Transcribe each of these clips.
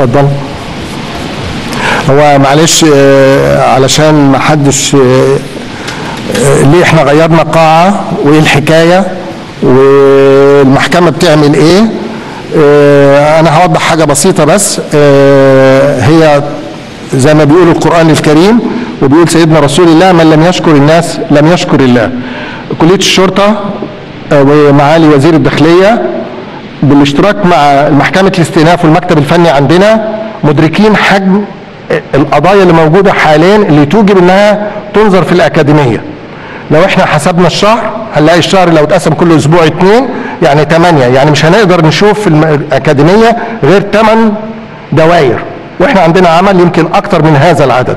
اتفضل. هو معلش آه، علشان ما حدش آه، آه، ليه إحنا غيرنا قاعة وايه الحكاية والمحكمة بتعمل إيه أنا هوضح حاجة بسيطة بس هي زي ما بيقول القرآن الكريم وبيقول سيدنا رسول الله من لم يشكر الناس لم يشكر الله. كلية الشرطة ومعالي وزير الداخلية بالاشتراك مع محكمة الاستئناف والمكتب الفني عندنا مدركين حجم القضايا اللي موجودة حاليا اللي توجب إنها تنظر في الأكاديمية. لو إحنا حسبنا الشهر هنلاقي الشهر لو اتقسم كل أسبوع اتنين يعني تمانية. يعني مش هنقدر نشوف في الأكاديمية غير تمن دوائر. وإحنا عندنا عمل يمكن أكتر من هذا العدد.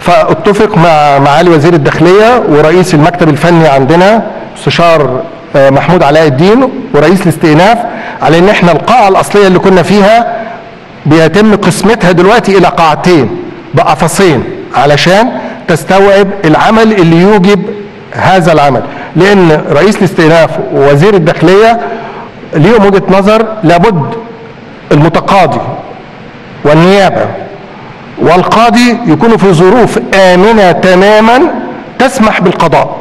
فأتفق مع معالي وزير الداخلية ورئيس المكتب الفني عندنا مستشار آه، محمود علاء الدين ورئيس الاستئناف على إن إحنا القاعة الأصلية اللي كنا فيها بيتم قسمتها دلوقتي إلى قاعتين بقفصين علشان تستوعب العمل اللي يوجب هذا العمل. لأن رئيس الاستئناف ووزير الداخلية ليهم وجهة نظر لابد المتقاضي والنيابة والقاضي يكونوا في ظروف آمنة تماما تسمح بالقضاء.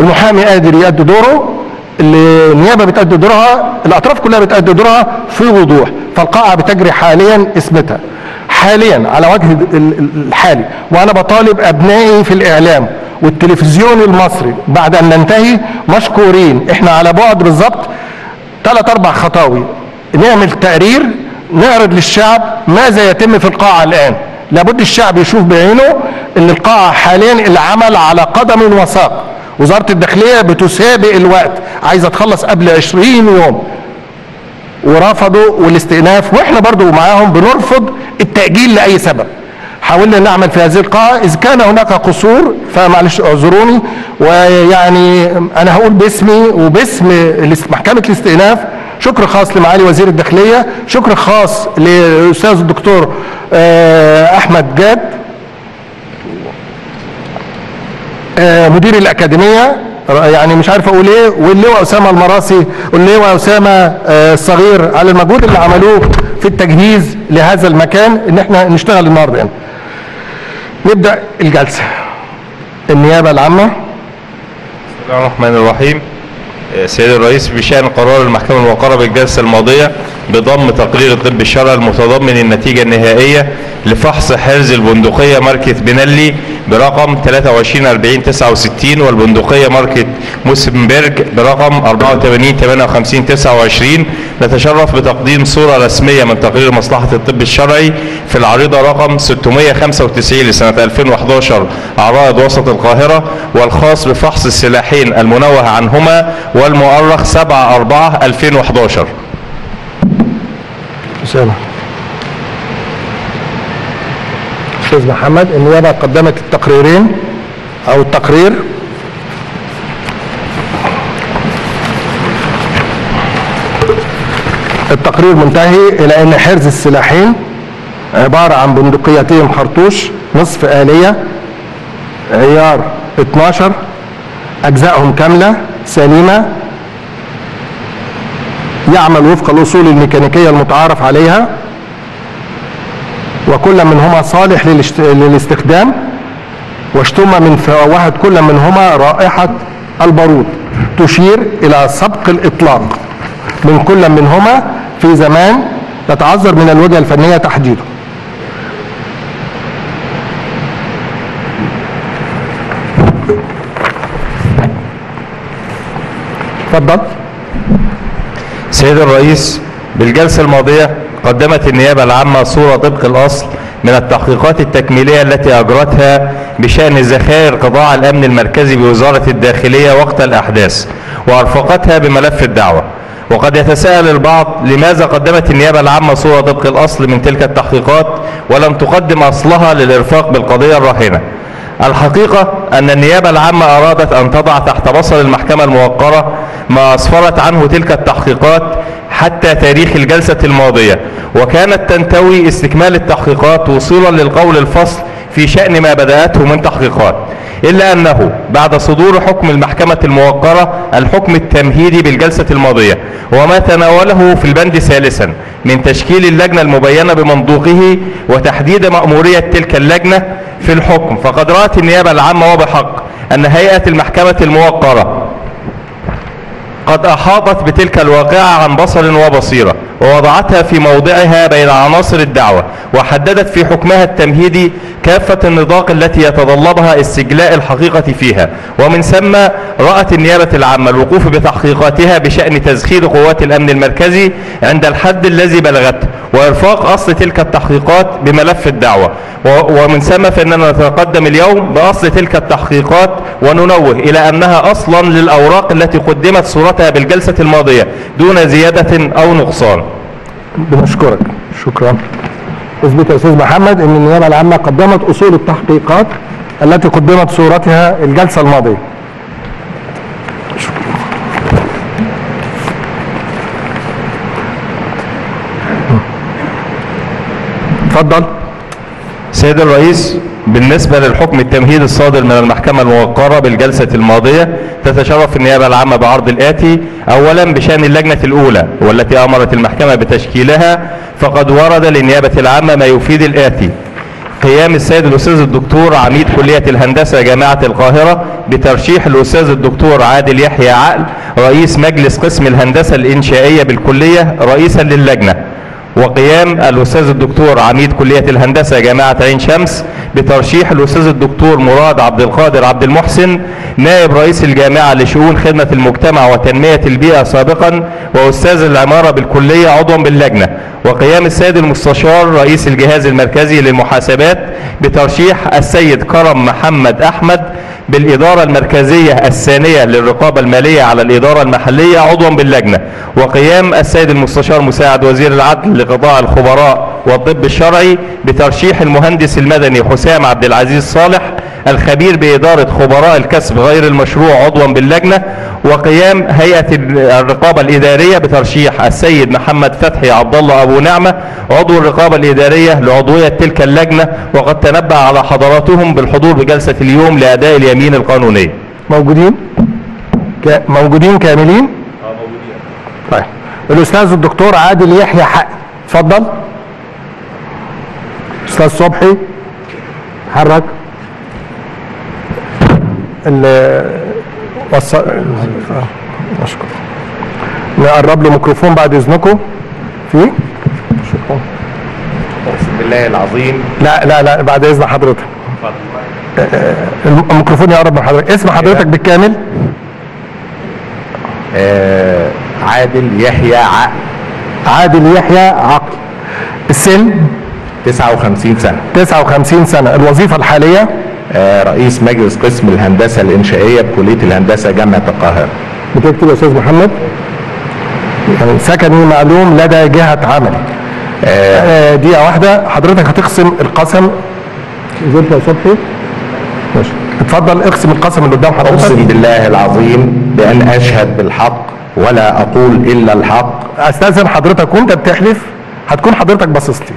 المحامي قادر يؤدي دوره النيابه بتأدي دورها الأطراف كلها بتأدي دورها في وضوح فالقاعة بتجري حاليا اسمتها. حاليا على وجه ال- ال- الحالي. وأنا بطالب أبنائي في الإعلام والتلفزيون المصري. بعد أن ننتهي مشكورين. إحنا على بعد بالظبط ثلاث أربع خطاوي. نعمل تقرير نعرض للشعب ماذا يتم في القاعة الآن. لابد الشعب يشوف بعينه إن القاعة حاليا العمل على قدم وساق. وزارة الداخلية بتسابق الوقت. عايزة تخلص قبل 20 يوم. ورفضوا والاستئناف. وإحنا برضو معاهم بنرفض التأجيل لأي سبب. حاولنا نعمل في هذه القاعة. إذا كان هناك قصور فمعلش اعذروني. ويعني أنا هقول باسمي وباسم محكمة الاستئناف. شكر خاص لمعالي وزير الداخلية. شكر خاص للأستاذ الدكتور آه، أحمد جاد آه، مدير الأكاديمية يعني مش عارف أقول إيه واللواء أسامة المراسي واللواء أسامة آه، الصغير على المجهود اللي عملوه في التجهيز لهذا المكان إن إحنا نشتغل النهارده هنا. نبدأ الجلسة. النيابة العامة بسم الله الرحمن الرحيم آه، سيد الرئيس بشأن قرار المحكمة الموقرة بالجلسة الماضية بضم تقرير الطب الشرعي المتضمن النتيجة النهائية لفحص حرز البندقية ماركة بنالي برقم 234069 والبندقية ماركة موسنبرج برقم 845829 نتشرف بتقديم صورة رسمية من تقرير مصلحة الطب الشرعي في العريضة رقم 695 لسنة 2011 عرائض وسط القاهرة والخاص بفحص السلاحين المنوه عنهما والمؤرخ 7 4 2011 اسامه. أستاذ محمد النيابه قدمت التقريرين أو التقرير. التقرير منتهي إلى إن حرز السلاحين عبارة عن بندقيتين خرطوش نصف آلية عيار 12 أجزائهم كاملة سليمة. يعمل وفق الأصول الميكانيكية المتعارف عليها. وكل منهما صالح للاستخدام واشتم من فواهة كل منهما رائحة البارود تشير إلى سبق الإطلاق. من كل منهما في زمان يتعذر من الوجهة الفنية تحديده. اتفضل سيد الرئيس بالجلسة الماضية قدمت النيابة العامة صورة طبق الأصل من التحقيقات التكميلية التي أجرتها بشأن ذخائر قطاع الأمن المركزي بوزارة الداخلية وقت الأحداث وأرفقتها بملف الدعوة. وقد يتساءل البعض لماذا قدمت النيابة العامة صورة طبق الأصل من تلك التحقيقات ولم تقدم أصلها للإرفاق بالقضية الراهنة الحقيقة أن النيابة العامة أرادت أن تضع تحت بصر المحكمة الموقرة ما أسفرت عنه تلك التحقيقات حتى تاريخ الجلسة الماضية وكانت تنتوي استكمال التحقيقات وصولا للقول الفصل في شأن ما بدأته من تحقيقات إلا أنه بعد صدور حكم المحكمة الموقرة الحكم التمهيدي بالجلسة الماضية وما تناوله في البند ثالثا من تشكيل اللجنة المبينة بمنطوقه وتحديد مأمورية تلك اللجنة في الحكم. فقد رأت النيابة العامة وبحق أن هيئة المحكمة الموقرة قد أحاطت بتلك الواقعة عن بصر وبصيرة ووضعتها في موضعها بين عناصر الدعوة وحددت في حكمها التمهيدي كافة النطاق التي يتطلبها استجلاء الحقيقة فيها ومن ثم رأت النيابة العامة الوقوف بتحقيقاتها بشأن تزخير قوات الأمن المركزي عند الحد الذي بلغته وإرفاق أصل تلك التحقيقات بملف الدعوة. ومن ثم فإننا نتقدم اليوم بأصل تلك التحقيقات وننوه إلى أنها أصلا للأوراق التي قدمت صورتها بالجلسة الماضية دون زيادة أو نقصان. بنشكرك شكرا. أثبت يا أستاذ محمد إن النيابة العامة قدمت أصول التحقيقات التي قدمت صورتها الجلسة الماضية. اتفضل. سيد الرئيس بالنسبة للحكم التمهيدي الصادر من المحكمة الموقرة بالجلسة الماضية تتشرف النيابة العامة بعرض الآتي أولا بشأن اللجنة الأولى والتي أمرت المحكمة بتشكيلها فقد ورد للنيابة العامة ما يفيد الآتي. قيام السيد الأستاذ الدكتور عميد كلية الهندسة جامعة القاهرة بترشيح الأستاذ الدكتور عادل يحيى عقل رئيس مجلس قسم الهندسة الإنشائية بالكلية رئيسا للجنة. وقيام الأستاذ الدكتور عميد كلية الهندسة جامعة عين شمس بترشيح الأستاذ الدكتور مراد عبد القادر عبد المحسن نائب رئيس الجامعة لشؤون خدمة المجتمع وتنمية البيئة سابقا وأستاذ العمارة بالكلية عضوا باللجنة. وقيام السيد المستشار رئيس الجهاز المركزي للمحاسبات بترشيح السيد كرم محمد أحمد بالإدارة المركزية الثانية للرقابة المالية على الإدارة المحلية عضوا باللجنة. وقيام السيد المستشار مساعد وزير العدل لقضاء الخبراء والطب الشرعي بترشيح المهندس المدني حسام عبد العزيز صالح الخبير بإدارة خبراء الكسب غير المشروع عضوا باللجنة وقيام هيئة الرقابة الإدارية بترشيح السيد محمد فتحي عبد الله أبو نعمة عضو الرقابة الإدارية لعضوية تلك اللجنة وقد تنبأ على حضراتهم بالحضور بجلسة اليوم لأداء اليمين القانونية موجودين؟ ك... موجودين كاملين؟ طيب. الأستاذ الدكتور عادل يحيى حق. اتفضل. أستاذ صبحي حرك. ال وص... آه، أشكر. نقرب له ميكروفون بعد إذنكم. في؟ شكرا. أقسم بالله العظيم. لا لا لا بعد إذن حضرتك. الميكروفون يقرب من حضرتك. اسم حضرتك بالكامل. آه عادل يحيى عقل. عادل يحيى عقل. السن؟ 59 سنة. 59 سنة. الوظيفة الحالية؟ آه رئيس مجلس قسم الهندسة الإنشائية بكلية الهندسة جامعة القاهرة. بتكتب يا أستاذ محمد؟ يعني سكني معلوم لدى جهة عمل آه. دقيقة واحدة. حضرتك هتقسم القسم؟ نزلت يا صبحي ماشي. اتفضل اقسم القسم اللي قدام حضرتك. بالله العظيم بأن أشهد بالحق ولا أقول إلا الحق. أستاذن حضرتك وأنت بتحلف هتكون حضرتك باصص لي.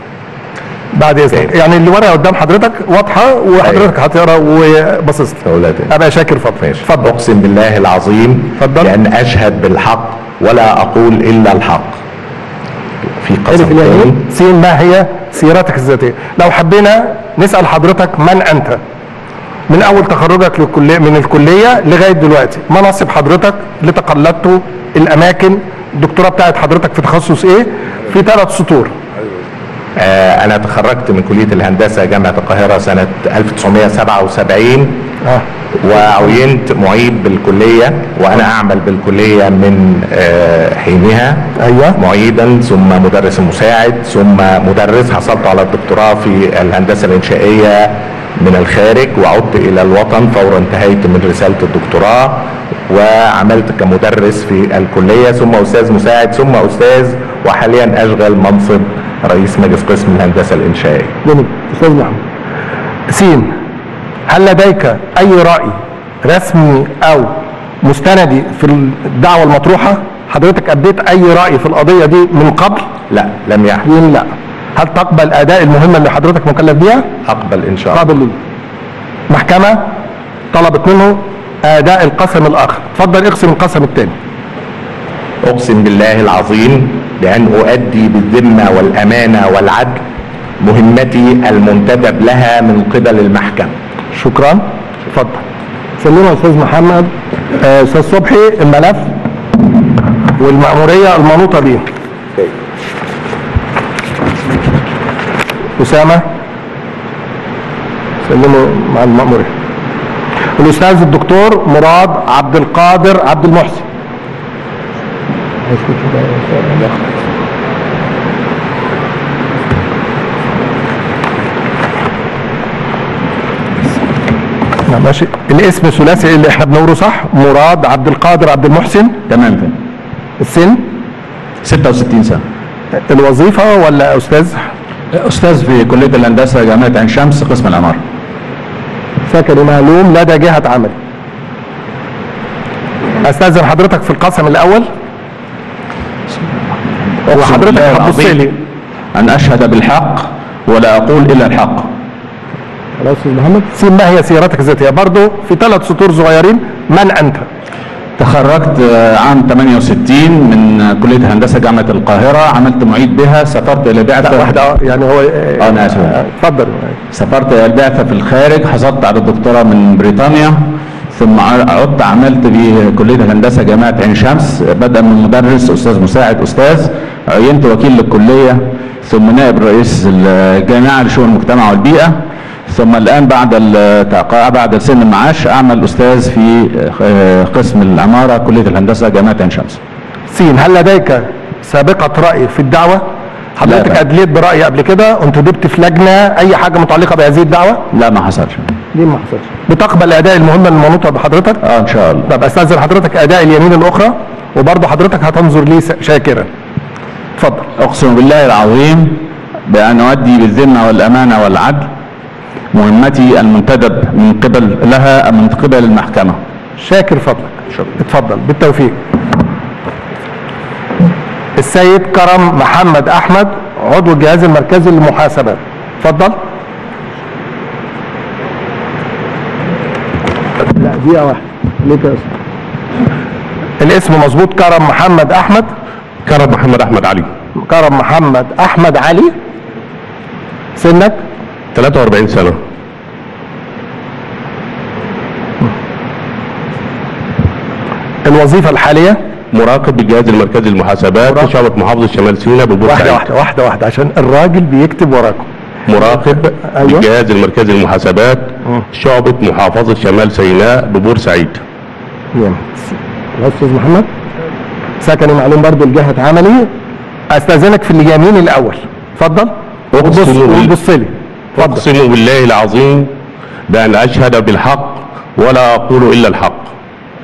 بعد إذنك. أوكي. يعني الورقه قدام حضرتك واضحة وحضرتك هتقرأ وباصص لي. أبقى شاكر فضل. ماشي. اتفضل أقسم بالله العظيم اتفضل. بأن أشهد بالحق ولا أقول إلا الحق. في قسم تاني. سين ما هي سيرتك الذاتية. لو حبينا نسأل حضرتك من أنت؟ من أول تخرجك للكليه من الكلية لغاية دلوقتي. مناصب حضرتك اللي تقلدته الأماكن؟ الدكتوراه بتاعت حضرتك في تخصص إيه؟ في ثلاث سطور. آه أنا تخرجت من كلية الهندسة جامعة القاهرة سنة 1977 آه. وعينت معيد بالكلية وأنا أعمل بالكلية من آه، حينها. أيوه. معيدا ثم مدرس مساعد ثم مدرس حصلت على الدكتوراه في الهندسة الإنشائية. من الخارج وعدت إلى الوطن فور انتهيت من رسالة الدكتوراه وعملت كمدرس في الكلية ثم أستاذ مساعد ثم أستاذ وحاليا أشغل منصب رئيس مجلس قسم الهندسة الإنشائية جميل. أستاذ محمد سين هل لديك أي رأي رسمي أو مستندي في الدعوة المطروحة؟ حضرتك ابديت أي رأي في القضية دي من قبل؟ لا لم يحدث لا. هل تقبل أداء المهمة اللي حضرتك مكلف بيها؟ أقبل إن شاء الله. قابل ليه محكمة طلبت منه أداء القسم الآخر. اتفضل اقسم القسم الثاني. أقسم بالله العظيم بأن أؤدي بالذمة والأمانة والعدل مهمتي المنتدب لها من قبل المحكمة. شكرا. اتفضل سلموا يا أستاذ محمد آه، أستاذ صبحي الملف والمأمورية المنوطة به أسامة. سلموا مع المأمورية الأستاذ الدكتور مراد عبد القادر عبد المحسن. نعم، ماشي. الاسم الثلاثي اللي إحنا بنقوله صح؟ مراد عبد القادر عبد المحسن. تمام السن؟ 66 سنة. الوظيفة ولا أستاذ؟ أستاذ في كلية الهندسة جامعة عين شمس قسم العمارة سكني معلوم لدى جهة عمل. أستاذن حضرتك في القسم الأول؟ وحضرتك هتبص لي أن أشهد بالحق ولا أقول إلا الحق. خلاص يا محمد. سين ما هي سيرتك الذاتية برضو في ثلاث سطور صغيرين من أنت؟ تخرجت عام 68 من كلية هندسة جامعة القاهرة. عملت معيد بها. سافرت إلى لا بعثة واحدة آه، يعني هو آه، أنا آسف. اتفضل. سافرت إلى البعثة في الخارج. حصلت على الدكتوراه من بريطانيا. ثم عدت عملت في كلية الهندسة جامعة عين شمس. بدأ من مدرس أستاذ مساعد أستاذ. عينت وكيل للكلية. ثم نائب رئيس الجامعة لشؤون المجتمع والبيئة. ثم الآن بعد بعد سن المعاش أعمل أستاذ في آه، قسم العمارة كلية الهندسة جامعة عين شمس سين هل لديك سابقة رأي في الدعوة؟ حضرتك. أدليت برأي قبل كده انتدبت في لجنة أي حاجة متعلقة بهذه الدعوة؟ لا ما حصلش ليه ما حصلش؟ بتقبل أداء المهمة المنوطة بحضرتك؟ آه إن شاء الله طب أستاذن حضرتك أداء اليمين الأخرى وبرضه حضرتك هتنظر لي شاكرا اتفضل أقسم بالله العظيم بأن أؤدي بالذمة والأمانة والعدل مهمتي المنتدب من قبل لها من قبل المحكمة. شاكر فضلك. شكرا. اتفضل بالتوفيق. السيد كرم محمد أحمد عضو الجهاز المركزي للمحاسبات. اتفضل. لا دقيقة واحدة. ليك يا أستاذ. الاسم مظبوط كرم محمد أحمد؟ كرم محمد أحمد علي. كرم محمد أحمد علي. سنك؟ 43 سنة. الوظيفة الحالية؟ مراقب بالجهاز المركزي للمحاسبات. في شعبة محافظة شمال سيناء ببورسعيد واحدة واحدة واحدة عشان الراجل بيكتب وراكم. مراقب أيوة. بالجهاز المركزي للمحاسبات شعبة محافظة شمال سيناء ببورسعيد خلاص أستاذ محمد سكني معلوم برضو الجهة عملي أستأذنك في اليمين الأول. اتفضل. وبص لي. أقسم بالله العظيم بأن أشهد بالحق ولا أقول إلا الحق.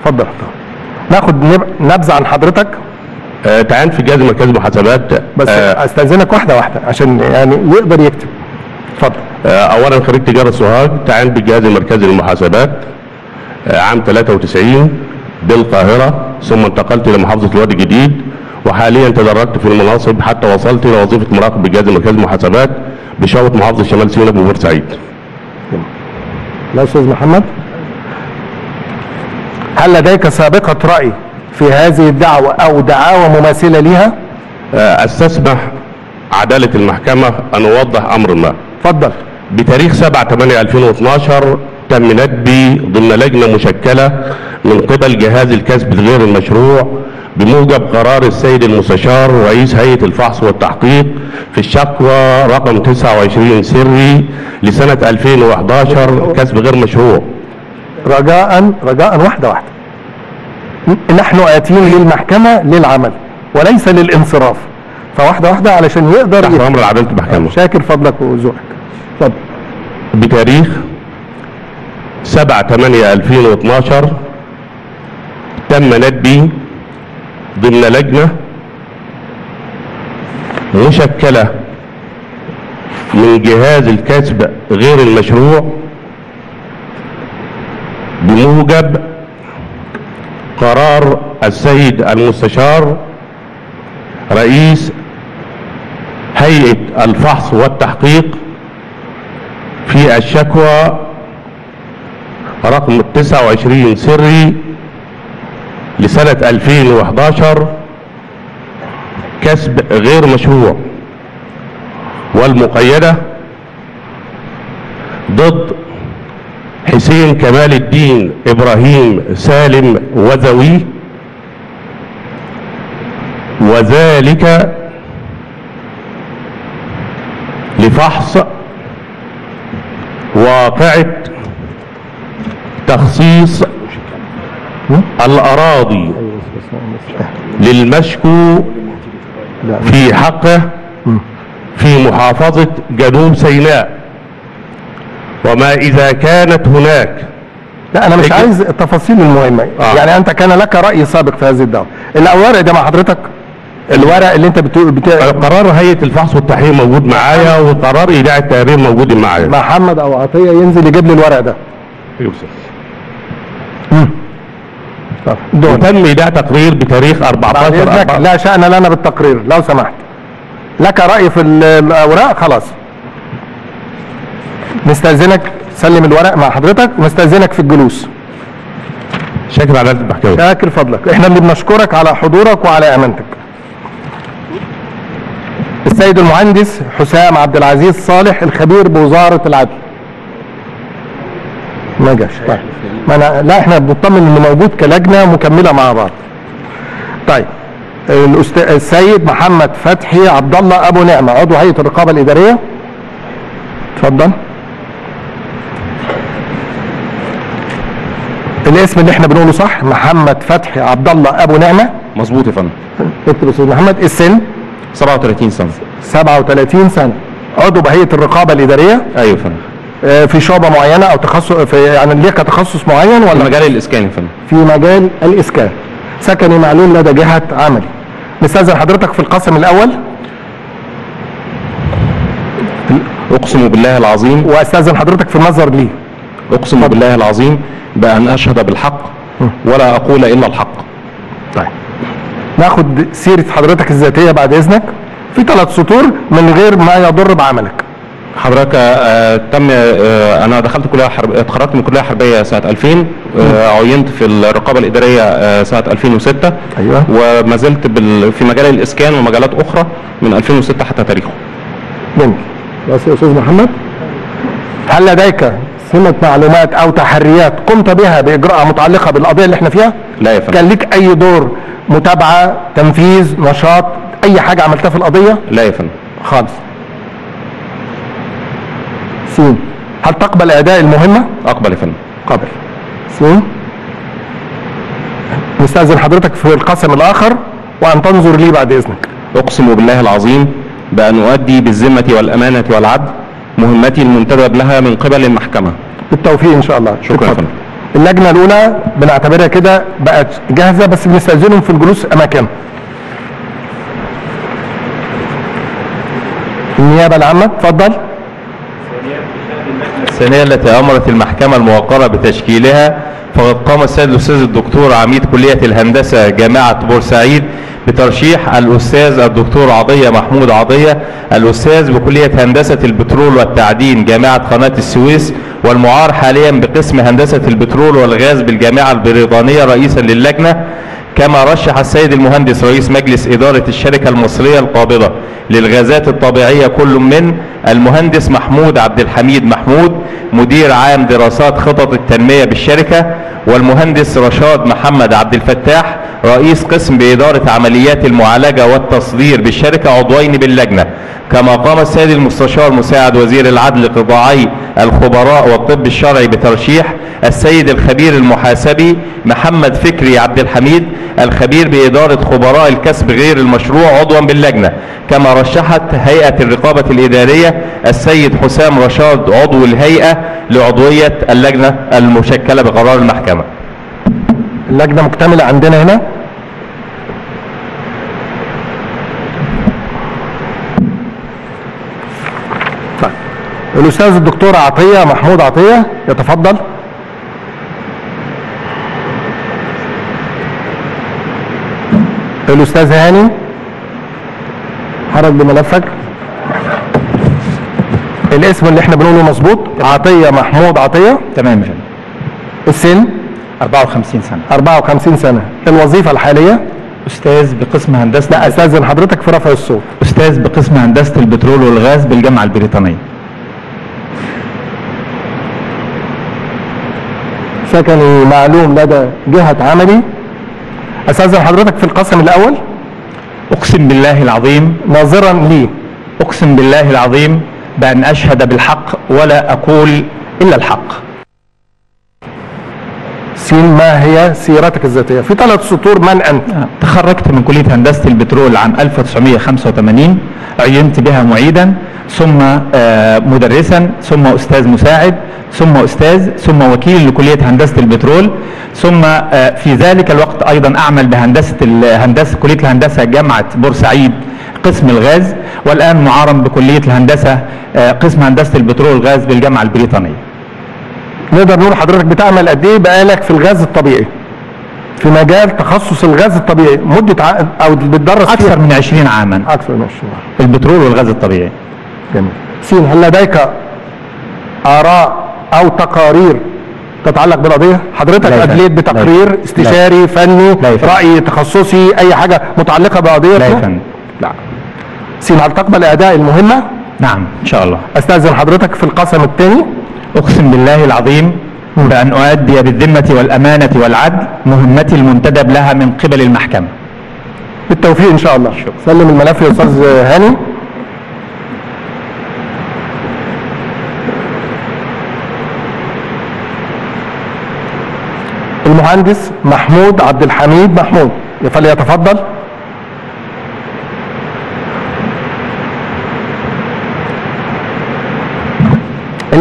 اتفضل ناخد نب- نبذة عن حضرتك. آه، تعين في الجهاز المركزي للمحاسبات بس آه، أستأذنك واحدة واحدة عشان يعني يقدر يكتب. اتفضل آه، اولا خريج تجارة سوهاج تعين بالجهاز المركزي للمحاسبات آه، عام 93 بالقاهرة ثم انتقلت إلى محافظة الوادي الجديد وحاليا تدرجت في المناصب حتى وصلت إلى وظيفة مراقب بالجهاز المركزي للمحاسبات بشعبة محافظة شمال سيناء ببورسعيد لا أستاذ محمد. هل لديك سابقة رأي في هذه الدعوة أو دعاوى مماثلة لها؟ آه، أستسمح عدالة المحكمة أن أوضح أمر ما. اتفضل بتاريخ 7 8 2012 تم ندبي ضمن لجنة مشكلة من قبل جهاز الكسب الغير المشروع بموجب قرار السيد المستشار رئيس هيئة الفحص والتحقيق في الشكوى رقم 29 سري لسنة 2011 كسب غير مشروع. رجاء رجاء واحدة واحدة. نحن آتين للمحكمة للعمل وليس للانصراف. فواحدة واحدة علشان يقدر تحت عداله المحكمة. شاكر فضلك وذوقك اتفضل بتاريخ 7 8 2012 تم ندبي ضمن لجنة مشكلة من جهاز الكسب غير المشروع بموجب قرار السيد المستشار رئيس هيئة الفحص والتحقيق في الشكوى رقم 29 سري لسنة 2011 كسب غير مشروع والمقيدة ضد حسين كمال الدين إبراهيم سالم وذوي وذلك لفحص واقعة تخصيص الأراضي للمشكو في حقه في محافظة جنوب سيناء. وما إذا كانت هناك لا أنا مش عايز التفاصيل المهمه آه. يعني أنت كان لك رأي سابق في هذه الدعوة. الورق ده مع حضرتك الورق اللي أنت بتقول بتا... قرار هيئة الفحص والتحقيق موجود معايا وقرار إيداع التقرير موجود معايا. محمد أو عطية ينزل يجيب لي الورق ده. طب، دول وتم إيداع تقرير بتاريخ بعد 14 اذنك أربعة. لا شأن لنا بالتقرير لو سمحت. لك رأي في ال- الاوراق خلاص. نستاذنك سلم الورق مع حضرتك ونستاذنك في الجلوس. شكرا على المحكمة شاكر فضلك. إحنا اللي بنشكرك على حضورك وعلى أمانتك. السيد المهندس حسام عبد العزيز صالح الخبير بوزارة العدل. ما جاش. طيب. ما أنا لا إحنا بنطمن إنه موجود كلجنة مكملة مع بعض. طيب الأست... السيد محمد فتحي عبد الله أبو نعمة عضو هيئة الرقابة الإدارية. اتفضل. الاسم اللي إحنا بنقوله صح؟ محمد فتحي عبد الله أبو نعمة. مظبوط يا فندم. يا أستاذ محمد السن؟ 37 سنة. 37 سنة. عضو بهيئة الرقابة الإدارية. أيوه يا فندم. في شعبة معينة أو تخصص في يعني ليك تخصص معين في ولا مجال الإسكان يا في مجال الإسكان. سكني معلول لدى جهة عملي. نستاذن حضرتك في القسم الأول؟ أقسم بالله العظيم. واستاذن حضرتك في النظر ليه؟ أقسم بالله العظيم بأن أشهد بالحق ولا أقول إلا الحق. طيب. ناخد سيرة حضرتك الذاتية بعد إذنك. في ثلاث سطور من غير ما يضر بعملك. حضرتك آه تم آه أنا دخلت كلية حرب اتخرجت من كلية حربية سنة 2000 آه عينت في الرقابة الإدارية سنة 2006 أيوة. وما زلت بال في مجال الإسكان ومجالات أخرى من 2006 حتى تاريخه. منك بس يا أستاذ محمد هل لديك سمة معلومات أو تحريات قمت بها بإجراء متعلقة بالقضية اللي إحنا فيها؟ لا يا فندم. كان ليك أي دور متابعة تنفيذ نشاط أي حاجة عملتها في القضية؟ لا يا فندم. خالص. سين. هل تقبل اداء المهمة؟ أقبل يا فندم. قبل. سين. نستأذن حضرتك في القسم الآخر وأن تنظر لي بعد إذنك. أقسم بالله العظيم بأن أؤدي بالذمة والأمانة والعدل مهمتي المنتدب لها من قبل المحكمة. بالتوفيق إن شاء الله. شكرا يا. فندم. اللجنة الأولى بنعتبرها كده بقت جاهزة بس بنستأذنهم في الجلوس أماكنهم. النيابة العامة اتفضل. الثانية التي أمرت المحكمة الموقرة بتشكيلها فقد قام السيد الأستاذ الدكتور عميد كلية الهندسة جامعة بورسعيد بترشيح الأستاذ الدكتور عضية محمود عضية الأستاذ بكلية هندسة البترول والتعدين جامعة قناة السويس والمعار حاليا بقسم هندسة البترول والغاز بالجامعة البريطانية رئيسا للجنة. كما رشح السيد المهندس رئيس مجلس إدارة الشركة المصرية القابضة للغازات الطبيعية كل من المهندس محمود عبد الحميد محمود مدير عام دراسات خطط التنمية بالشركة والمهندس رشاد محمد عبد الفتاح رئيس قسم بإدارة عمليات المعالجة والتصدير بالشركة عضوين باللجنة. كما قام السيد المستشار مساعد وزير العدل قطاعي الخبراء والطب الشرعي بترشيح السيد الخبير المحاسبي محمد فكري عبد الحميد الخبير بإدارة خبراء الكسب غير المشروع عضوا باللجنة كما رشحت هيئة الرقابة الإدارية السيد حسام رشاد عضو الهيئة لعضوية اللجنة المشكلة بقرار المحكمة اللجنة مكتملة عندنا هنا. الأستاذ الدكتور عطية محمود عطية يتفضل. الأستاذ هاني حرك بملفك. الاسم اللي إحنا بنقوله مظبوط عطية محمود عطية. تمام يا فندم. السن؟ 54 سنة. 54 سنة. الوظيفة الحالية؟ أستاذ بقسم هندسة لا استاذن حضرتك في رفع الصوت. أستاذ بقسم هندسة البترول والغاز بالجامعة البريطانية. سكني معلوم لدى جهة عملي. أستاذن حضرتك في القسم الأول. أقسم بالله العظيم. ناظرا لي. أقسم بالله العظيم بأن أشهد بالحق ولا أقول إلا الحق. سين ما هي سيرتك الذاتية؟ في ثلاث سطور من أنت؟ تخرجت من كلية هندسة البترول عام 1985 عينت بها معيدا ثم آه، مدرسا ثم أستاذ مساعد ثم أستاذ ثم وكيل لكلية هندسة البترول ثم آه، في ذلك الوقت أيضا أعمل بهندسة الهندسة كلية الهندسة جامعة بورسعيد قسم الغاز والآن معارم بكلية الهندسة آه، قسم هندسة البترول والغاز بالجامعة البريطانية. نقدر نقول حضرتك بتعمل قد إيه بقالك في الغاز الطبيعي؟ في مجال تخصص الغاز الطبيعي مدة ع... أو بتدرس أكثر فيها من 20 عاما. أكثر من 20 البترول والغاز الطبيعي. جميل. سين هل لديك آراء أو تقارير تتعلق بالقضية؟ حضرتك لا. أدليت بتقرير لا. استشاري فني لا. رأي تخصصي أي حاجة متعلقة بقضيه لا يفهم. لا. سين هل تقبل اداء المهمة؟ نعم إن شاء الله. أستأذن حضرتك في القسم الثاني. أقسم بالله العظيم بأن أؤدي بالذمة والأمانة والعدل مهمتي المنتدب لها من قبل المحكمة. بالتوفيق إن شاء الله. سلم الملف يا أستاذ هاني. المهندس محمود عبد الحميد محمود فليتفضل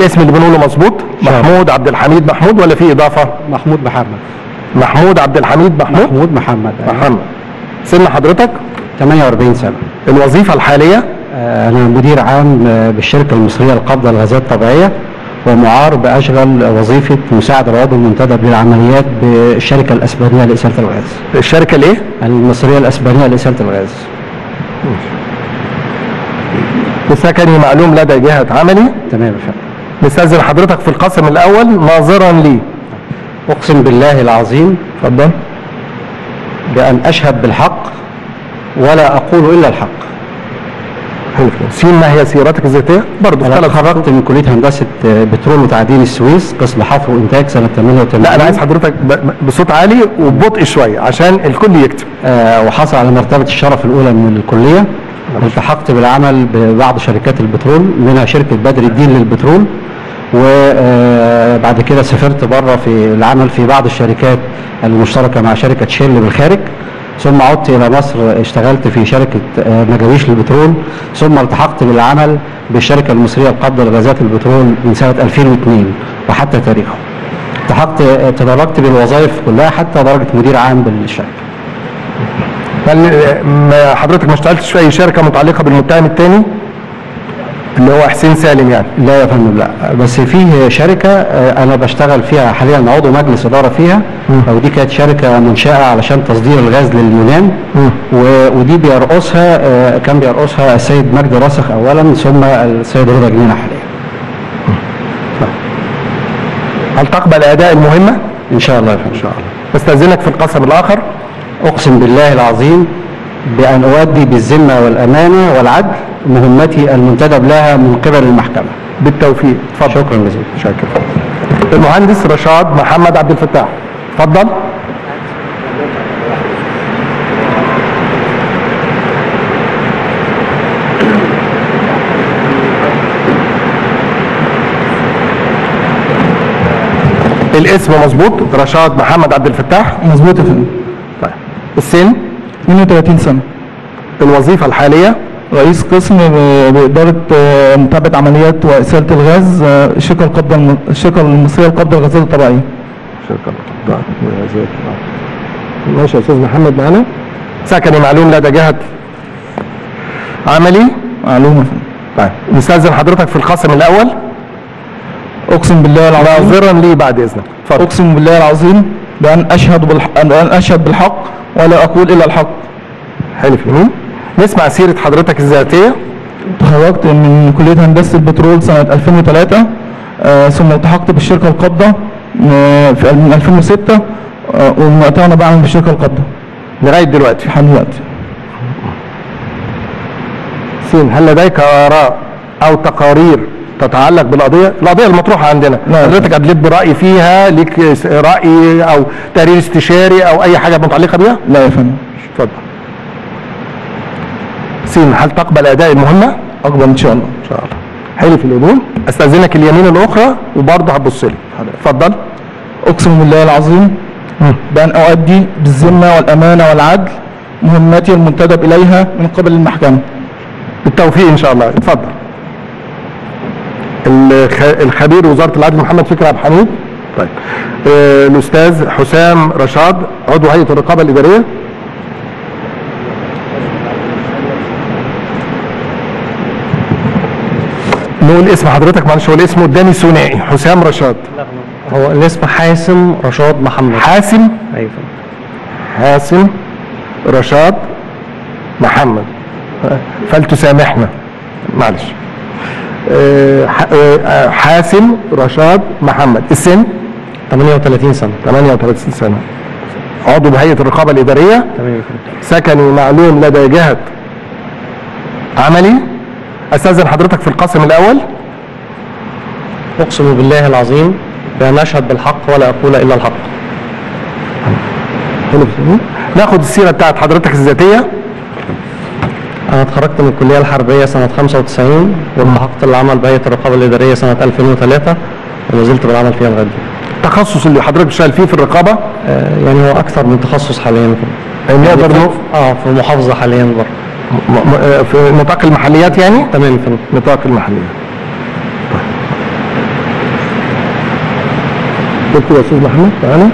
الاسم اللي بنقوله مظبوط؟ محمود عبد الحميد محمود ولا في إضافة؟ محمود محمد. محمود عبد الحميد محمود؟ محمود محمد. محمد. سن حضرتك؟ 48 سنة. الوظيفة الحالية؟ آه، أنا مدير عام آه، بالشركة المصرية للقبضة الغازات الطبيعية ومعار بأشغل وظيفة مساعد العضو المنتدب للعمليات بالشركة الأسبانية لإسالة الغاز. الشركة الإيه؟ المصرية الأسبانية لإسالة الغاز. بسكني معلوم لدى جهة عملي؟ تمام يا فندم. نستأذن حضرتك في القسم الأول ناظرا لي. أقسم بالله العظيم اتفضل بأن أشهد بالحق ولا أقول إلا الحق. سين ما هي سيرتك الذاتية؟ برضه أنا ثلاث تخرجت من كلية هندسة بترول وتعدين السويس قسم حفر وإنتاج سنة 88 لا أنا عايز حضرتك بصوت عالي وببطء شوية عشان الكل يكتب. آه، وحصل على مرتبة الشرف الأولى من الكلية. التحقت بالعمل ببعض شركات البترول منها شركة بدر الدين للبترول. وبعد كده سافرت بره في العمل في بعض الشركات المشتركة مع شركة شيل بالخارج ثم عدت إلى مصر اشتغلت في شركة آه، مجاويش للبترول ثم التحقت بالعمل بالشركة المصرية لقبض الغازات البترول من سنة 2002 وحتى تاريخه التحقت آه، تدرجت بالوظائف كلها حتى درجة مدير عام بالشركة هل ما حضرتك ما اشتغلتش في أي شركة متعلقة بالمتهم الثاني؟ اللي هو حسين سالم يعني. لا يا فندم لا. بس فيه شركة آه، أنا بشتغل فيها حاليا عضو مجلس إدارة فيها. ودي كانت شركة منشأة علشان تصدير الغاز لليونان و- ودي بيرقصها آه، كان بيرقصها السيد مجدي راسخ أولا ثم السيد رضا جنينة حاليا. هل تقبل أداء المهمة؟ إن شاء الله يا فندم إن شاء الله. استأذنك في القسم الآخر. أقسم بالله العظيم بأن أؤدي بالذمة والأمانة والعدل مهمتي المنتدب لها من قبل المحكمة. بالتوفيق. اتفضل. شكرا جزيلا. شاكر. المهندس رشاد محمد عبد الفتاح. اتفضل. الاسم مظبوط؟ رشاد محمد عبد الفتاح. مظبوط يا فندم. طيب. السن؟ 32 سنة. الوظيفة الحالية؟ رئيس قسم بإدارة آه، متابعة عمليات وإسالة الغاز آه، الشركة القابضة الم- الشركة المصرية للقبضة الغازات الطبيعية شركة ماشي يا أستاذ محمد معانا؟ سكني معلوم لدى جهة عملي؟ فندم. طيب نستأذن حضرتك في القسم الأول. أقسم بالله العظيم. ناظرا لي بعد إذنك؟ اتفضل. أقسم بالله العظيم بأن أشهد بالحق أن أشهد بالحق. ولا أقول إلا الحق. حلف يمين نسمع سيرة حضرتك الذاتية. تخرجت من كلية هندسة البترول سنة 2003 آه، ثم التحقت بالشركة القابضة آه، في من 2006 آه، ومن وقتها أنا بعمل في الشركة القابضه لغاية دلوقتي. لحد دلوقتي. سين هل لديك آراء أو تقارير تتعلق بالقضية؟ القضية المطروحة عندنا. لا. حضرتك أدلت برأي فيها ليك رأي أو تقرير استشاري أو أي حاجة متعلقة بيها؟ لا يا فندم. اتفضل. سين هل تقبل أداء المهمة؟ أقبل إن شاء الله. إن شاء الله. حلف اليمين أستأذنك اليمين الأخرى وبرضه هتبص لي. اتفضل. أقسم بالله العظيم بأن أؤدي بالذمة والأمانة والعدل مهمتي المنتدب إليها من قبل المحكمة. بالتوفيق إن شاء الله. اتفضل. الخبير وزارة العدل محمد فكري عبد الحميد. طيب. آه، الأستاذ حسام رشاد عضو هيئة الرقابة الإدارية. نقول اسم حضرتك معلش هو الاسم قدامي ثنائي. حسام رشاد. هو الاسم حاسم رشاد محمد. حاسم؟ أيوه. حاسم رشاد محمد. فلتسامحنا. معلش. حاسم رشاد محمد. السن؟ 38 سنة. 38 سنة. عضو بهيئة الرقابة الإدارية. تمام سكني معلوم لدى جهة عملي. أستاذن حضرتك في القسم الأول. أقسم بالله العظيم بان اشهد بالحق ولا أقول إلا الحق. ناخد السيرة بتاعت حضرتك الذاتية. أنا اتخرجت من الكلية الحربية سنة 95 والتحقت العمل بهيئه الرقابة الإدارية سنة 2003 وما زلت بالعمل فيها دلوقتي. التخصص اللي حضرتك بتشتغل فيه في الرقابة؟ آه، يعني هو أكثر من تخصص حاليا. نقدر يعني في- آه في المحافظة حاليا برضه. م- م- آه، في نطاق المحليات يعني؟ تمام فندم نطاق المحليات. دكتور يا أستاذ محمد تعالى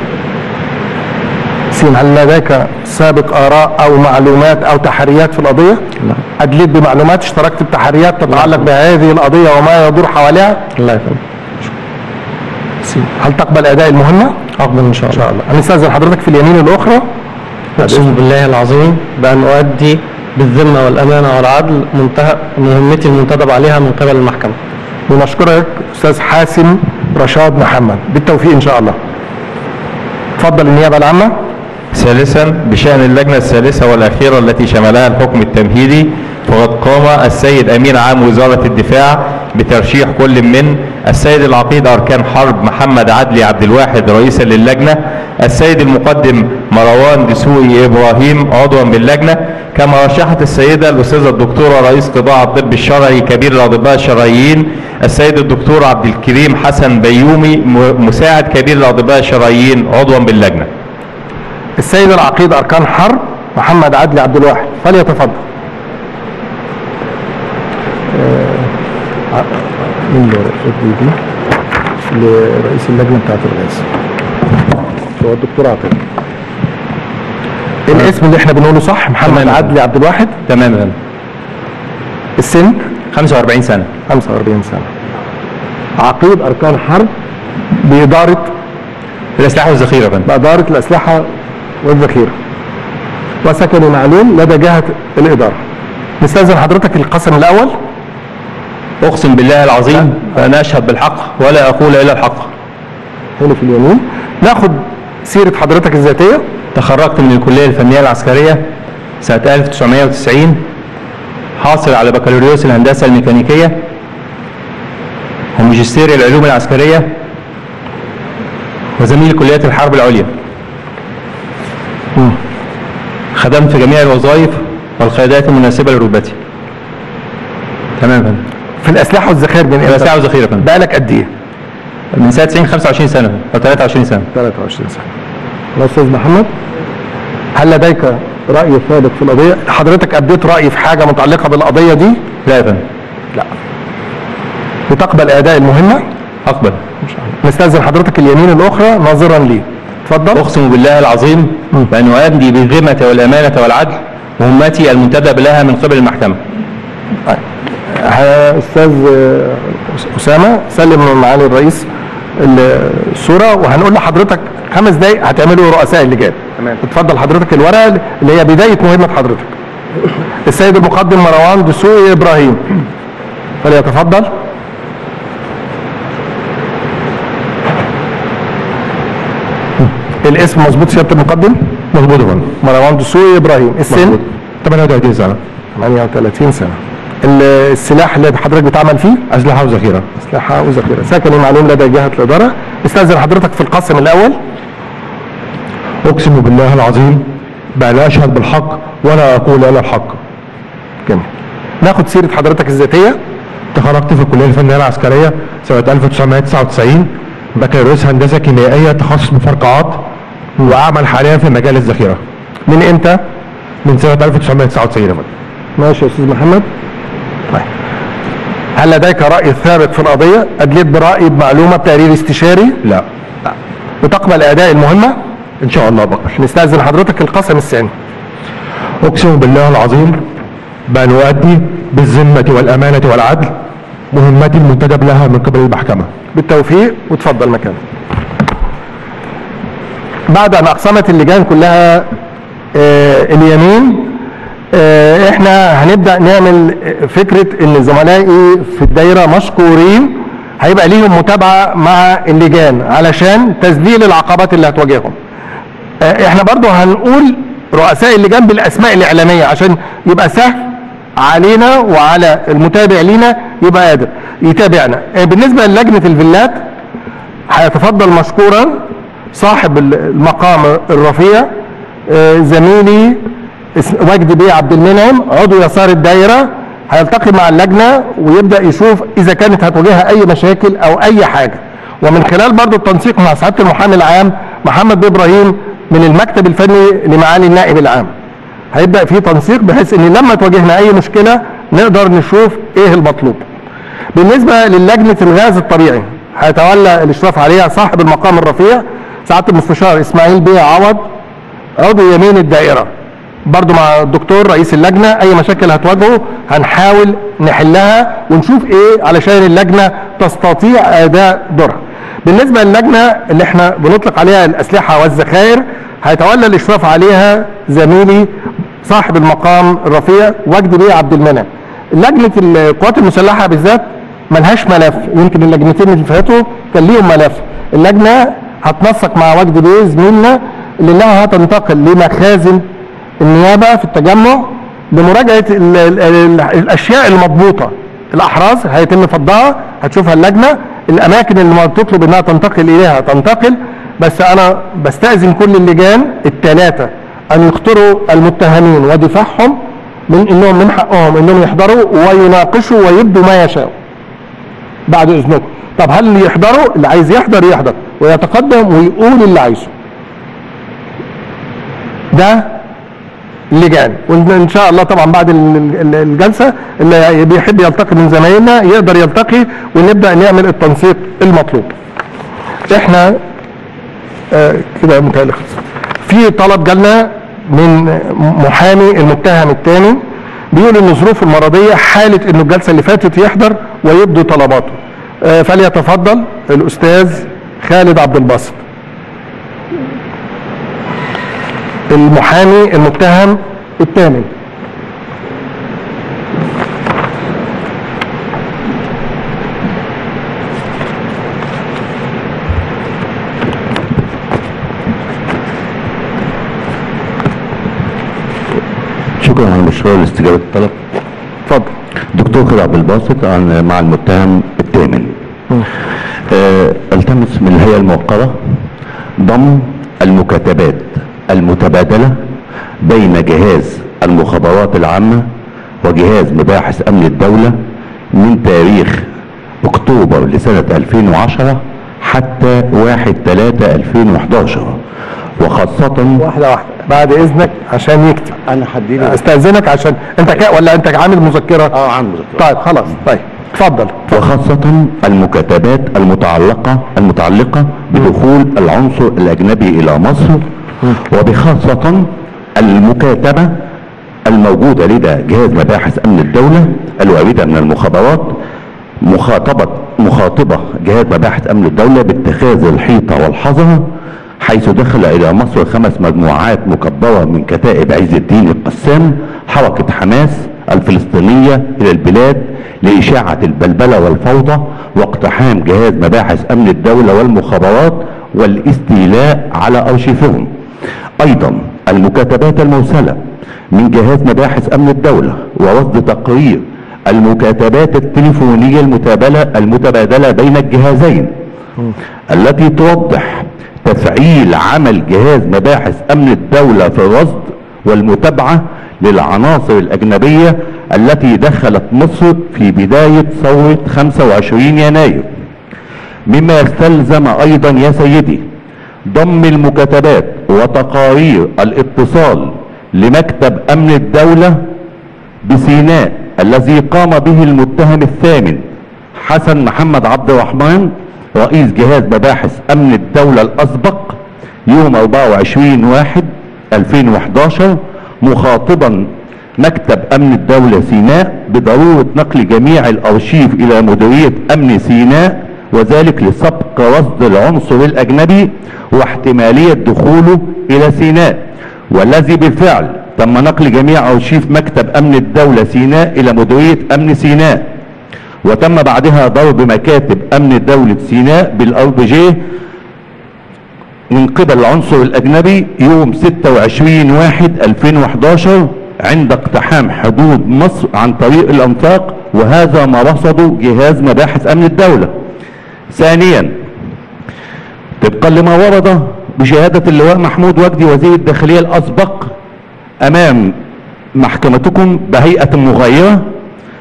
سين هل لديك سابق آراء أو معلومات أو تحريات في القضية؟ لا. أدليت بمعلومات اشتركت بتحريات تتعلق بهذه القضية وما يدور حواليها؟ لا يا هل تقبل أداء المهمة؟ أقبل إن شاء إن الله شاء الله. هنستاذن حضرتك في اليمين الأخرى. اقسم بالله العظيم بأن أؤدي بالذمة والأمانة والعدل منتهى مهمتي المنتدب عليها من قبل المحكمة. ونشكرك أستاذ حاسم رشاد محمد. بالتوفيق إن شاء الله. اتفضل النيابة العامة. ثالثا بشأن اللجنة الثالثة والأخيرة التي شملها الحكم التمهيدي فقد قام السيد أمين عام وزارة الدفاع بترشيح كل من السيد العقيد أركان حرب محمد عدلي عبد الواحد رئيسا للجنة السيد المقدم مروان دسوقي إبراهيم عضوا باللجنة كما رشحت السيدة الأستاذة الدكتورة رئيس قطاع الطب الشرعي كبير الأطباء الشرعيين السيد الدكتور عبد الكريم حسن بيومي مساعد كبير الأطباء الشرعيين عضوا باللجنة. السيد العقيد أركان حرب محمد عدلي عبد الواحد. فليتفضل. مين اللي ورقته دي لرئيس اللجنة بتاعت الغاز هو الدكتور عاطف. الاسم اللي إحنا بنقوله صح؟ محمد عدلي عبد الواحد؟ تمام يا فندم. السن؟ 45 سنة. 45 سنة. عقيد أركان حرب بإدارة الأسلحة والذخيرة يا فندم. بإدارة الأسلحة والذخيرة. وسكن معلوم لدى جهة الإدارة. نستأذن حضرتك القسم الأول. أقسم بالله العظيم فأنا أشهد بالحق ولا أقول إلا الحق. هنا في اليمين. ناخد سيرة حضرتك الذاتية. تخرجت من الكلية الفنية العسكرية سنة 1990 حاصل على بكالوريوس الهندسة الميكانيكية. وماجستير العلوم العسكرية. وزميل كلية الحرب العليا. خدمت في جميع الوظائف والقيادات المناسبة لرتبتي تمام فندم. في الأسلحة والذخائر من الأسلحة والذخيرة يا فندم. بقالك قد إيه؟ من سنة 90 25 سنة أو 23 سنة. 23 سنة. يا أستاذ محمد هل لديك رأي سابق في القضية؟ حضرتك أديت رأي في حاجة متعلقة بالقضية دي؟ لا يا فندم. وتقبل أداء المهمة؟ أقبل. نستأذن حضرتك اليمين الأخرى ناظرا لي. اتفضل. أقسم بالله العظيم بأن أؤدي بالذمة والأمانة والعدل مهمتي المنتدب لها من قبل المحكمة. ها- أستاذ آه، أسامة سلم من معالي الرئيس ال- الصورة وهنقول لحضرتك خمس دقايق هتعملوا رؤساء اللجان. تمام. اتفضل حضرتك الورقة اللي هي بداية مهمة حضرتك السيد المقدم مروان دسوقي إبراهيم. فليتفضل. الاسم مظبوط سياده المقدم؟ مظبوط يا فندم. مروان دسوقي إبراهيم. السن؟ مظبوط. 38 سنة. 38 سنة. ال- السلاح اللي حضرتك بتعمل فيه؟ أسلحة وذخيرة. أسلحة وذخيرة. سكني معلوم لدى جهة الإدارة. استأذن حضرتك في القسم الأول. أقسم بالله العظيم بأن أشهد بالحق ولا أقول الا الحق. جميل. ناخد سيرة حضرتك الذاتية. تخرجت في الكلية الفنية العسكرية سنة 1999 بكالوريوس هندسة كيميائية تخصص مفرقعات وأعمل حاليا في مجال الذخيرة. من إمتى؟ من سنة 1999 يا فندم ماشي يا أستاذ محمد. طيب. هل لديك رأي ثابت في القضية؟ ادليت برأي بمعلومه بتقرير استشاري؟ لا. وتقبل اداء المهمة؟ إن شاء الله بقبل. نستأذن حضرتك القسم الثاني. أقسم بالله العظيم بأن أؤدي بالذمة والأمانة والعدل مهمتي المنتدب لها من قبل المحكمة. بالتوفيق وتفضل مكانك. بعد ان اقسمت اللجان كلها آه اليمين آه إحنا هنبدأ نعمل فكرة إن زملائي في الدايرة مشكورين هيبقى ليهم متابعة مع اللجان علشان تذليل العقبات اللي هتواجههم. آه، إحنا برضو هنقول رؤساء اللجان بالأسماء الإعلامية عشان يبقى سهل علينا وعلى المتابع لينا يبقى قادر يتابعنا. بالنسبة للجنة الفيلات هيتفضل مشكورا. صاحب المقام الرفيع آه، زميلي وجدي بيه عبد المنعم عضو يسار الدايرة هيلتقي مع اللجنة ويبدأ يشوف إذا كانت هتواجهها أي مشاكل أو أي حاجة. ومن خلال برضو التنسيق مع سعادة المحامي العام محمد إبراهيم من المكتب الفني لمعالي النائب العام. هيبدأ في تنسيق بحيث إن لما تواجهنا أي مشكلة نقدر نشوف إيه المطلوب. بالنسبة للجنة الغاز الطبيعي هيتولى الإشراف عليها صاحب المقام الرفيع سعادة المستشار إسماعيل بيه عوض عضو يمين الدائرة. برضو مع الدكتور رئيس اللجنة أي مشاكل هتواجهه هنحاول نحلها ونشوف إيه علشان اللجنة تستطيع أداء دورها. بالنسبة للجنة اللي إحنا بنطلق عليها الأسلحة والذخائر هيتولى الإشراف عليها زميلي صاحب المقام الرفيع وجدي بيه عبد المنعم. لجنة القوات المسلحة بالذات ملهاش ملف يمكن اللجنتين اللي فاتوا كان ليهم ملف. اللجنة هتنسق مع وجدي بيه زميلنا اللي انها هتنتقل لمخازن النيابة في التجمع لمراجعة ال ال ال الأشياء المضبوطة. الأحراز هيتم فضها هتشوفها اللجنة. الأماكن اللي ما تطلب إنها تنتقل إليها تنتقل. بس أنا بستأذن كل اللجان الثلاثه أن يختاروا المتهمين ودفاعهم من إنهم من حقهم إنهم يحضروا ويناقشوا ويبدوا ما يشاءوا. بعد إذنكم. طب هل اللي يحضروا اللي عايز يحضر يحضر ويتقدم ويقول اللي عايزه. ده لجان. وان شاء الله طبعا بعد ال- ال- الجلسة اللي بيحب يلتقي من زمايلنا يقدر يلتقي ونبدأ نعمل التنسيق المطلوب. إحنا آه كده متهيألي. في طلب جالنا من محامي المتهم الثاني بيقول إن ظروفه المرضية حاله إنه الجلسة اللي فاتت يحضر ويبدو طلباته. فليتفضل الأستاذ خالد عبد الباسط. المحامي المتهم الثامن. شكرا على مشروع لاستجابة الطلب. اتفضل. دكتور خالد عبد الباسط عن مع المتهم الثامن. آه، التمس من الهيئة الموقرة ضم المكاتبات المتبادلة بين جهاز المخابرات العامة وجهاز مباحث أمن الدولة من تاريخ أكتوبر لسنة 2010 حتى 1 3 2011 وخاصة واحدة واحدة. بعد إذنك عشان يكتب. أنا هديله أستأذنك عشان أنت كا ولا أنت عامل مذكرة؟ آه عن مذكرة. طيب خلاص. طيب. اتفضل. وخاصة المكاتبات المتعلقة المتعلقة بدخول العنصر الأجنبي إلى مصر وبخاصة المكاتبة الموجودة لدى جهاز مباحث أمن الدولة الواردة من المخابرات مخاطبة مخاطبة جهاز مباحث أمن الدولة باتخاذ الحيطة والحذر حيث دخل إلى مصر خمس مجموعات مكبرة من كتائب عز الدين القسام حركة حماس الفلسطينية إلى البلاد لإشاعة البلبلة والفوضى واقتحام جهاز مباحث أمن الدولة والمخابرات والاستيلاء على أرشيفهم أيضا المكاتبات المرسلة من جهاز مباحث أمن الدولة ورصد تقرير المكاتبات التليفونية المتبادلة بين الجهازين التي توضح تفعيل عمل جهاز مباحث أمن الدولة في الرصد والمتابعة للعناصر الأجنبية التي دخلت مصر في بداية ثورة 25 يناير. مما يستلزم أيضا يا سيدي ضم المكاتبات وتقارير الاتصال لمكتب أمن الدولة بسيناء الذي قام به المتهم الثامن حسن محمد عبد الرحمن رئيس جهاز مباحث أمن الدولة الأسبق يوم 24 واحد 2011 مخاطبا مكتب أمن الدولة سيناء بضرورة نقل جميع الأرشيف إلى مديرية أمن سيناء وذلك لسبق رصد العنصر الأجنبي واحتمالية دخوله إلى سيناء. والذي بالفعل تم نقل جميع أرشيف مكتب أمن الدولة سيناء إلى مديرية أمن سيناء. وتم بعدها ضرب مكاتب أمن دولة سيناء بالأر بي جي من قبل العنصر الأجنبي يوم 26 واحد 2011 عند اقتحام حدود مصر عن طريق الأنفاق وهذا ما رصده جهاز مباحث أمن الدولة. ثانيا طبقا لما ورد بشهادة اللواء محمود وجدي وزير الداخلية الأسبق أمام محكمتكم بهيئة مغايرة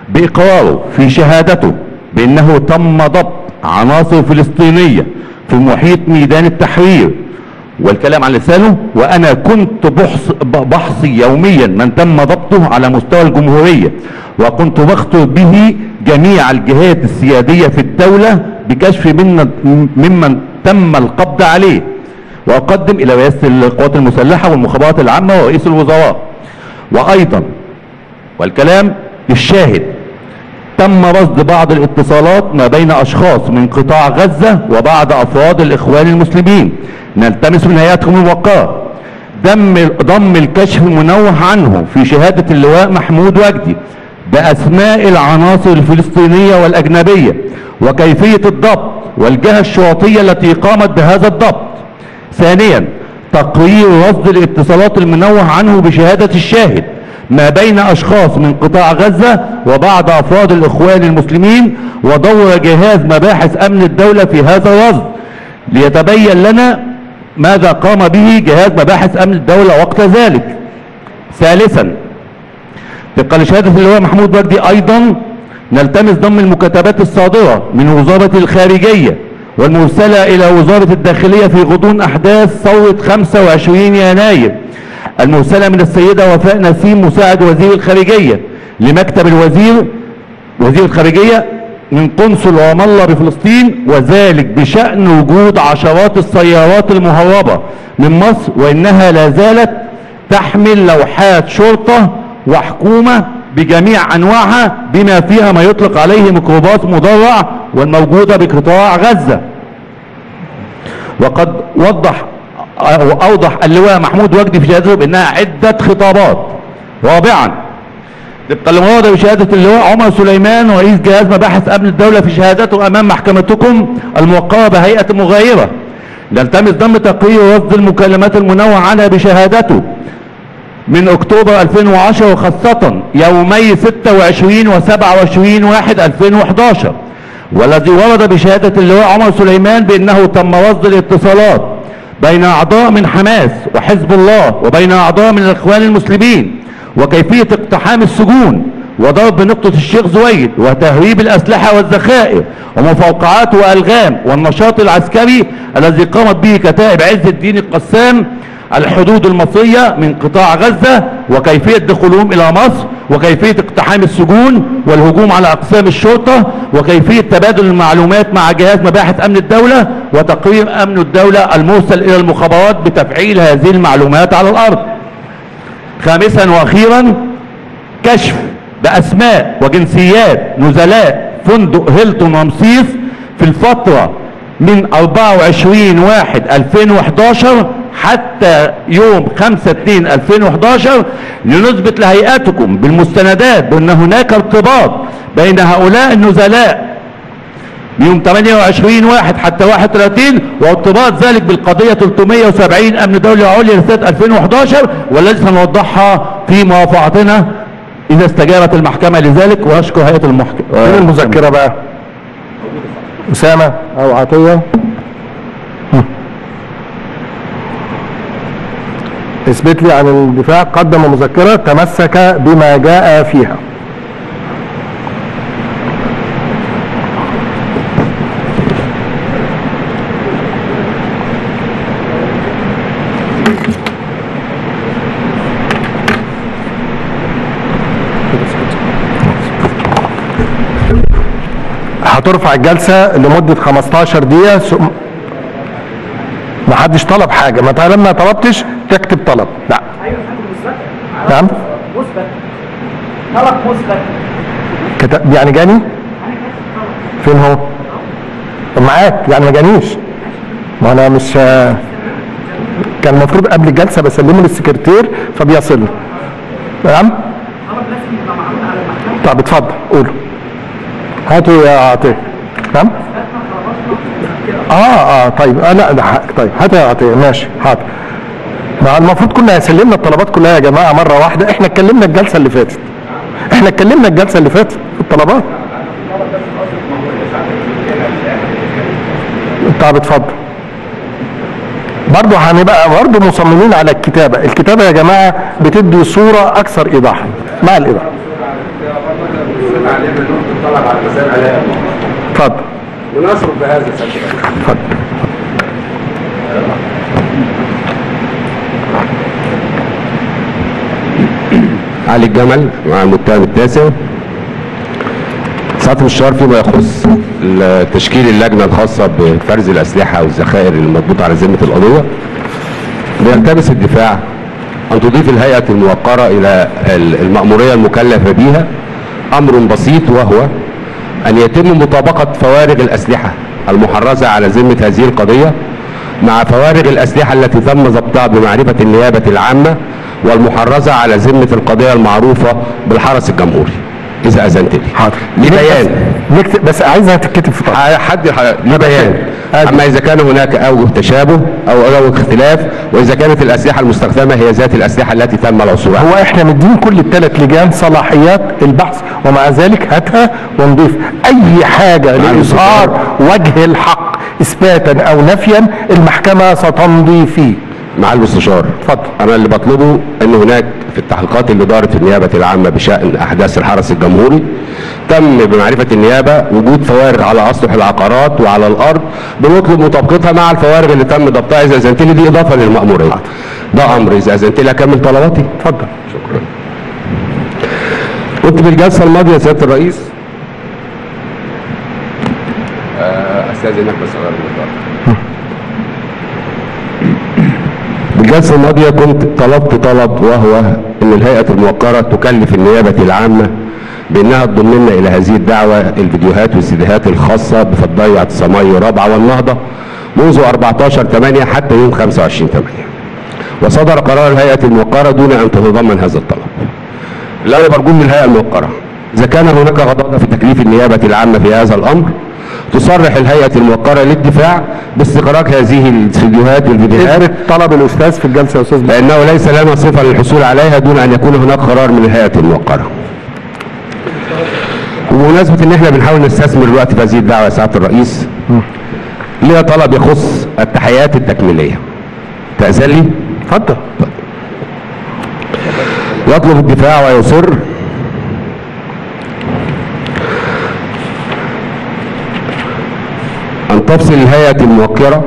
بإقراره في شهادته بأنه تم ضبط عناصر فلسطينية في محيط ميدان التحرير. والكلام على لسانه وأنا كنت بحص بحصي يوميا من تم ضبطه على مستوى الجمهورية وكنت بخطر به جميع الجهات السيادية في الدولة بكشف من ممن تم القبض عليه وأقدم إلى رئاسة القوات المسلحة والمخابرات العامة ورئيس الوزراء. وأيضا والكلام الشاهد تم رصد بعض الاتصالات ما بين أشخاص من قطاع غزة وبعض أفراد الإخوان المسلمين. نلتمس من هيئتكم الموقرة ضم ضم الكشف المنوه عنه في شهادة اللواء محمود وجدي بأسماء العناصر الفلسطينية والأجنبية وكيفية الضبط والجهة الشرطية التي قامت بهذا الضبط. ثانيا تقرير رصد الاتصالات المنوه عنه بشهادة الشاهد. ما بين أشخاص من قطاع غزة وبعض أفراد الإخوان المسلمين ودور جهاز مباحث أمن الدولة في هذا الرصد ليتبين لنا ماذا قام به جهاز مباحث أمن الدولة وقت ذلك. ثالثا طبقا لشهادة اللواء محمود وجدي أيضا نلتمس ضم المكاتبات الصادرة من وزارة الخارجية والمرسلة إلى وزارة الداخلية في غضون أحداث ثورة 25 يناير. المرسلة من السيدة وفاء نسيم مساعد وزير الخارجية لمكتب الوزير وزير الخارجية من قنصل رام الله بفلسطين وذلك بشأن وجود عشرات السيارات المهربة من مصر وإنها لا زالت تحمل لوحات شرطة وحكومة بجميع أنواعها بما فيها ما يطلق عليه ميكروباص مدرع والموجودة بقطاع غزة. وقد وضح واوضح اللواء محمود وجدي في شهادته بأنها عدة خطابات. رابعا طبقا لما ورد بشهادة اللواء عمر سليمان رئيس جهاز مباحث أمن الدولة في شهادته أمام محكمتكم الموقرة بهيئة مغايرة. نلتمس ضم تقرير رصد المكالمات المنوع عنها بشهادته من أكتوبر 2010 وخاصة يومي 26 و 27 واحد 2011 والذي ورد بشهادة اللواء عمر سليمان بأنه تم رصد الاتصالات بين أعضاء من حماس وحزب الله وبين أعضاء من الإخوان المسلمين وكيفية اقتحام السجون وضرب نقطة الشيخ زويد وتهريب الأسلحة والذخائر ومفوقعات وألغام والنشاط العسكري الذي قامت به كتائب عز الدين القسام الحدود المصرية من قطاع غزة وكيفية دخولهم إلى مصر وكيفية اقتحام السجون والهجوم على أقسام الشرطة وكيفية تبادل المعلومات مع جهاز مباحث أمن الدولة وتقرير أمن الدولة المرسل إلى المخابرات بتفعيل هذه المعلومات على الأرض. خامسا وأخيرا كشف بأسماء وجنسيات نزلاء فندق هيلتون رمسيس في الفترة من 24 واحد 2011 حتى يوم 5 2 2011 لنثبت لهيئتكم بالمستندات بأن هناك ارتباط بين هؤلاء النزلاء بيوم 28 واحد حتى 31 وارتباط ذلك بالقضية 370 أمن دولة عليا لسنة 2011 والتي سنوضحها في موافقتنا إذا استجابت المحكمة لذلك وأشكر هيئة المحكمة فين المذكرة بقى؟ أسامة؟ أو عطية؟ اثبت لي عن الدفاع قدم مذكرة تمسك بما جاء فيها. هترفع الجلسة لمدة 15 دقيقة ثم ما حدش طلب حاجة. ما طالما ما طلبتش تكتب طلب. لا نعم. مثبت طلب مثبت كتب يعني جاني؟ فين هو؟ طب معاك يعني ما جانيش. ما أنا مش كان المفروض قبل الجلسة بسلمه للسكرتير فبيصل. نعم؟ طب اتفضل قولوا هاتوا يا عطية. نعم؟ آه آه طيب. آه لا ده حق طيب هاتوا يا عطية. ماشي حاضر. ما المفروض كنا سلمنا الطلبات كلها يا جماعة مرة واحدة. إحنا اتكلمنا الجلسة اللي فاتت. إحنا اتكلمنا الجلسة اللي فاتت. في الطلبات. طب اتفضل. برضه هنبقى برضه مصممين على الكتابة. الكتابة يا جماعة بتدي صورة أكثر ايضاحا. مع الإيضاح؟ اتفضل. ونصرف بهذا اتفضل. علي الجمل مع المتهم التاسع. ساعة الشهر فيما يخص تشكيل اللجنة الخاصة بفرز الأسلحة والذخائر المضبوطة على ذمة القضية. بيلتمس الدفاع أن تضيف الهيئة الموقرة إلى المأمورية المكلفة بها أمر بسيط وهو أن يتم مطابقة فوارغ الأسلحة المحرزة على ذمة هذه القضية مع فوارغ الأسلحة التي تم ضبطها بمعرفة النيابة العامة والمحرزة على ذمة القضية المعروفة بالحرس الجمهوري. إذا أذنت لي. حاضر. لبيان نكتب بس عايزها تتكتب في طرف حد لبيان أما إذا كان هناك أوجه تشابه أو أوجه اختلاف وإذا كانت الأسلحة المستخدمة هي ذات الأسلحة التي تم العثور هو إحنا مدين كل الثلاث لجان صلاحيات البحث ومع ذلك هاتها ونضيف. أي حاجة لإظهار وجه الحق إثباتا أو نفيا المحكمة ستمضي فيه. مع المستشار اتفضل. أنا اللي بطلبه إن هناك في التحقيقات اللي دارت في النيابة العامة بشأن أحداث الحرس الجمهوري تم بمعرفة النيابة وجود فوارغ على أسطح العقارات وعلى الأرض بنطلب مطابقتها مع الفوارغ اللي تم ضبطها إذا اذنت لي دي إضافة للمأمورية. ده أمر إذا اذنت لي أكمل طلباتي. اتفضل. شكرا. كنت في الجلسة الماضية يا سيادة الرئيس. استاذنك بس أغير النظاره الجلسة الماضية كنت طلبت طلب وهو أن الهيئة الموقرة تكلف النيابة العامة بأنها تضم لنا إلى هذه الدعوة الفيديوهات والسيديهات الخاصة بفضايع الصماي رابعة والنهضة منذ 14 8 حتى يوم 25 8 وصدر قرار الهيئة الموقرة دون أن تتضمن هذا الطلب. أنا برجو من الهيئة الموقرة إذا كان هناك غضاضة في تكليف النيابة العامة في هذا الأمر تصرح الهيئة الموقرة للدفاع باستخراج هذه الفيديوهات والفيديوهات. اثبت طلب الأستاذ في الجلسة يا أستاذ؟ لأنه ليس لنا صفة للحصول عليها دون أن يكون هناك قرار من الهيئة الموقرة. وبمناسبة إن إحنا بنحاول نستثمر الوقت في هذه الدعوة يا سعادة الرئيس ليا طلب يخص التحيات التكميلية. تأذن لي؟ اتفضل. يطلب الدفاع ويصر. تفصل الهيئة الموقرة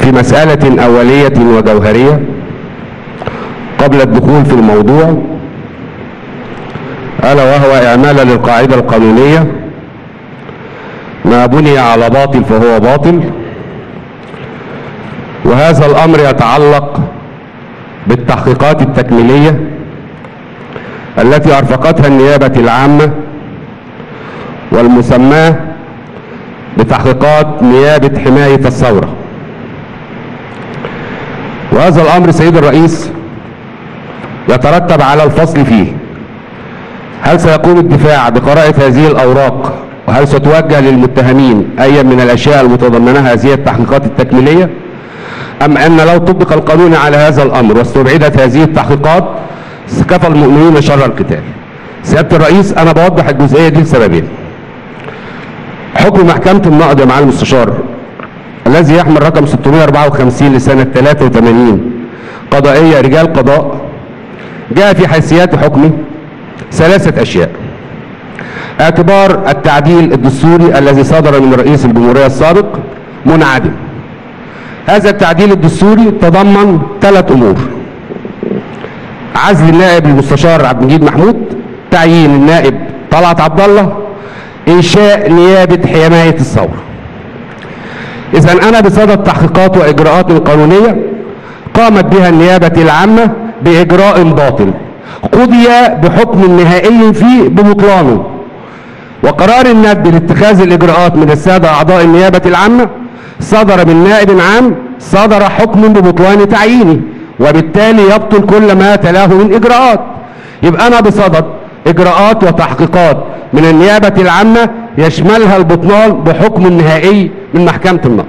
في مسألة أولية وجوهرية قبل الدخول في الموضوع ألا وهو إعمالا للقاعدة القانونية. ما بني على باطل فهو باطل. وهذا الأمر يتعلق بالتحقيقات التكميلية التي أرفقتها النيابة العامة والمسماة بتحقيقات نيابة حماية الثورة. وهذا الأمر سيد الرئيس يترتب على الفصل فيه. هل سيقوم الدفاع بقراءة هذه الأوراق؟ وهل ستوجه للمتهمين أي من الأشياء المتضمنها هذه التحقيقات التكميلية؟ أم أن لو طبق القانون على هذا الأمر واستبعدت هذه التحقيقات كفى المؤمنين شر القتال. سيادة الرئيس أنا بوضح الجزئية دي لسببين. حكم محكمة النقد يا معالي المستشار الذي يحمل رقم 654 لسنة 83 قضائية رجال قضاء جاء في حيثيات حكمه ثلاثة أشياء. اعتبار التعديل الدستوري الذي صدر من رئيس الجمهورية السابق منعدم هذا التعديل الدستوري تضمن ثلاث أمور. عزل النائب المستشار عبد المجيد محمود تعيين النائب طلعت عبد الله إنشاء نيابة حماية الثورة. اذا أنا بصدد تحقيقات وإجراءات قانونية قامت بها النيابة العامة بإجراء باطل قضي بحكم نهائي فيه ببطلانه وقرار الندب لاتخاذ الإجراءات من السادة أعضاء النيابة العامة صدر من نائب عام صدر حكم ببطلان تعيينه وبالتالي يبطل كل ما تلاه من إجراءات. يبقى أنا بصدد إجراءات وتحقيقات من النيابة العامة يشملها البطلان بحكم نهائي من محكمة النقض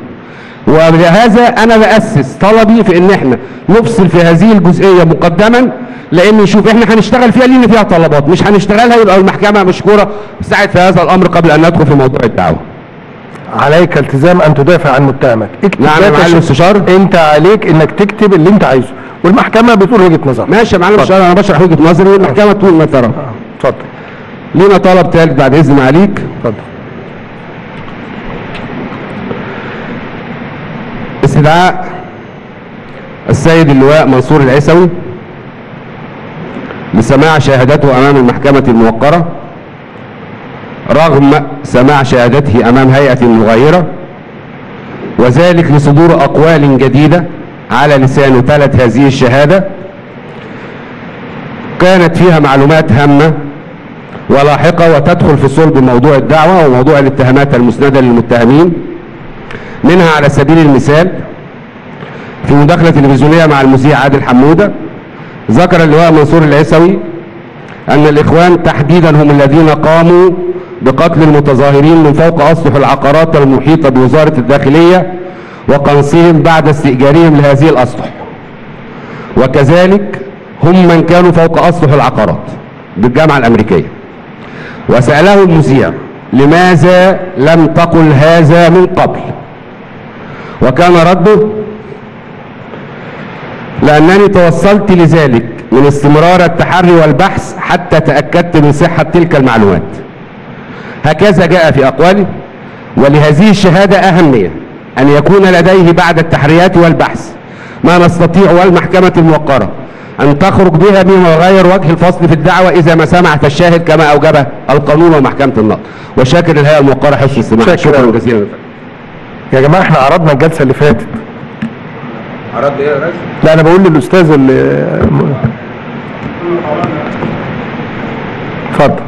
ولهذا أنا بأسس طلبي في إن إحنا نفصل في هذه الجزئية مقدما لأن نشوف إحنا هنشتغل فيها لأن فيها طلبات مش هنشتغلها يبقى المحكمة مشكورة. ساعد في هذا الأمر قبل أن ندخل في موضوع الدعوة. عليك التزام أن تدافع عن متهمك. اكتب نعم يا الشيء. المستشار. انت عليك إنك تكتب اللي أنت عايزه. والمحكمة بتقول وجهة نظر ماشي يا معلم أنا بشرح وجهة نظري والمحكمة تقول ما ترى. اتفضل. لينا طلب ثالث بعد إذن معاليك اتفضل. استدعاء السيد اللواء منصور العيسوي لسماع شهادته أمام المحكمة الموقرة رغم سماع شهادته أمام هيئة مغايرة وذلك لصدور أقوال جديدة على لسان تلت هذه الشهادة كانت فيها معلومات هامة ولاحقة وتدخل في صلب موضوع الدعوة وموضوع الاتهامات المسندة للمتهمين منها على سبيل المثال في مداخلة تلفزيونية مع المذيع عادل حمودة ذكر اللواء منصور العيسوي أن الإخوان تحديدا هم الذين قاموا بقتل المتظاهرين من فوق أسطح العقارات المحيطة بوزارة الداخلية وقنصهم بعد استئجارهم لهذه الأسطح. وكذلك هم من كانوا فوق أسطح العقارات بالجامعة الأمريكية. وسأله المذيع لماذا لم تقل هذا من قبل؟ وكان رده لأنني توصلت لذلك من استمرار التحري والبحث حتى تأكدت من صحة تلك المعلومات. هكذا جاء في أقوالي ولهذه الشهادة أهمية أن يكون لديه بعد التحريات والبحث ما نستطيع والمحكمة الموقرة. أن تخرج بها بما يغير وجه الفصل في الدعوة إذا ما سمعت الشاهد كما أوجبه القانون ومحكمة النقض. وشاكر الهيئة الموقرة حسن السماح شكرا جزيلا. يا جماعة إحنا عرضنا الجلسة اللي فاتت. عرض إيه يا ريس؟ لا أنا بقول للأستاذ اللي اتفضل.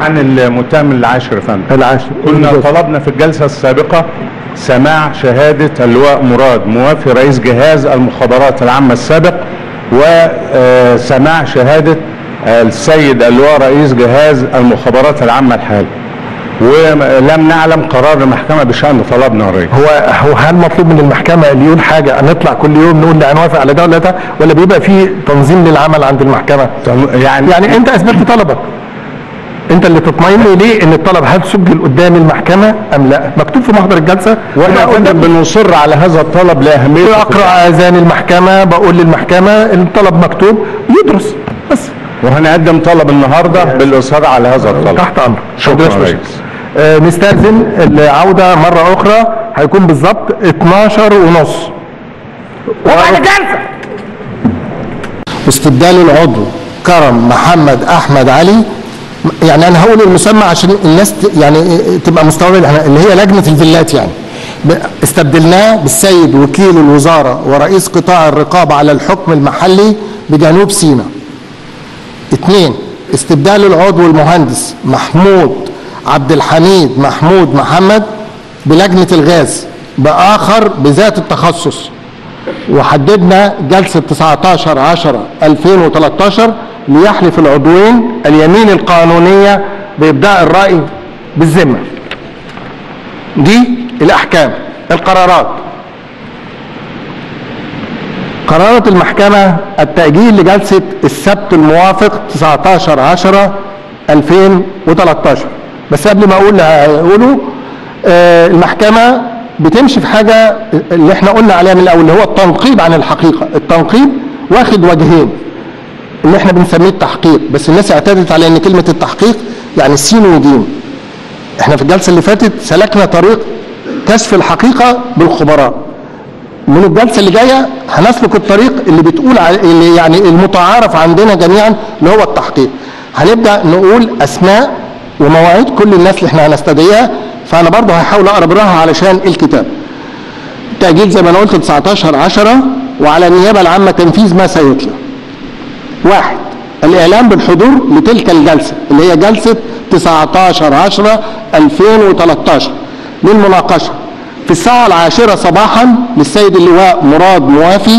عن المتهم العاشر فندم. العاشر. كنا طلبنا في الجلسة السابقة سماع شهادة اللواء مراد موافي رئيس جهاز المخابرات العامة السابق وسماع شهادة السيد اللواء رئيس جهاز المخابرات العامة الحالي. ولم نعلم قرار المحكمة بشأن طلبنا ريس هو هو هل مطلوب من المحكمة اللي يقول حاجة؟ نطلع كل يوم نقول لا هنوافق على ده ولا ده؟ ولا بيبقى في تنظيم للعمل عند المحكمة؟ يعني يعني انت اثبتت طلبك. انت اللي تطمئن ليه ان الطلب هل سجل قدام المحكمة ام لا؟ مكتوب في محضر الجلسة. وإحنا فندم بنصر على هذا الطلب لاهميته اقرا آذان المحكمة بقول للمحكمة الطلب مكتوب يدرس بس. وهنقدم طلب النهارده بالاصرار على هذا الطلب. تحت أمرك. شكرا. آه، نستأذن العودة مرة أخرى هيكون بالظبط 12 ونص. وبعد جلسة استبدال العضو كرم محمد أحمد علي. يعني أنا هقول المسمى عشان الناس يعني تبقى مستوعبة اللي هي لجنة الفيلات يعني. استبدلناه بالسيد وكيل الوزارة ورئيس قطاع الرقابة على الحكم المحلي بجنوب سيناء. اثنين استبدال العضو المهندس محمود. عبد الحميد محمود محمد بلجنة الغاز بآخر بذات التخصص. وحددنا جلسة 19 10 2013 ليحلف العضوين اليمين القانونية بإبداء الرأي بالذمة. دي الأحكام القرارات. قرارات المحكمة التأجيل لجلسة السبت الموافق 19 10 2013 بس قبل ما أقول هقوله آه، المحكمة بتمشي في حاجة اللي إحنا قلنا عليها من الأول اللي هو التنقيب عن الحقيقة. التنقيب واخد وجهين اللي إحنا بنسميه التحقيق. بس الناس اعتادت على إن كلمة التحقيق يعني سين وجيم إحنا في الجلسة اللي فاتت سلكنا طريق كشف الحقيقة بالخبراء. من الجلسة اللي جاية هنسلك الطريق اللي بتقول اللي يعني المتعارف عندنا جميعا اللي هو التحقيق. هنبدأ نقول أسماء ومواعيد كل الناس اللي إحنا هنستدعيها فأنا برضه هحاول أقرب لها علشان الكتاب. تأجيل زي ما أنا قلت 19 10 وعلى النيابة العامة تنفيذ ما سيتلى واحد الإعلام بالحضور لتلك الجلسة اللي هي جلسة 19 10 2013 للمناقشة في الساعة العاشرة صباحا للسيد اللواء مراد موافي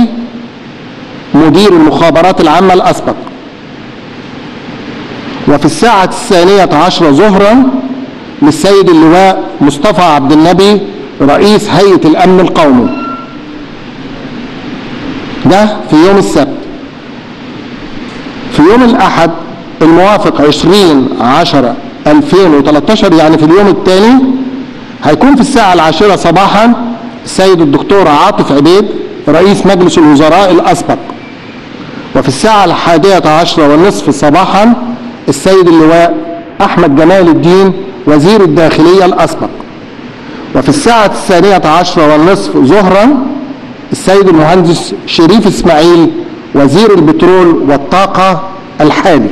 مدير المخابرات العامة الأسبق. وفي الساعة الثانية عشرة ظهرا للسيد اللواء مصطفى عبد النبي رئيس هيئة الأمن القومي. ده في يوم السبت. في يوم الأحد الموافق 20 10 2013 يعني في اليوم الثاني هيكون في الساعة العاشرة صباحا السيد الدكتور عاطف عبيد رئيس مجلس الوزراء الأسبق. وفي الساعة الحادية عشرة والنصف صباحا السيد اللواء أحمد جمال الدين وزير الداخلية الأسبق. وفي الساعة الثانية عشرة والنصف ظهرا السيد المهندس شريف إسماعيل وزير البترول والطاقة الحالي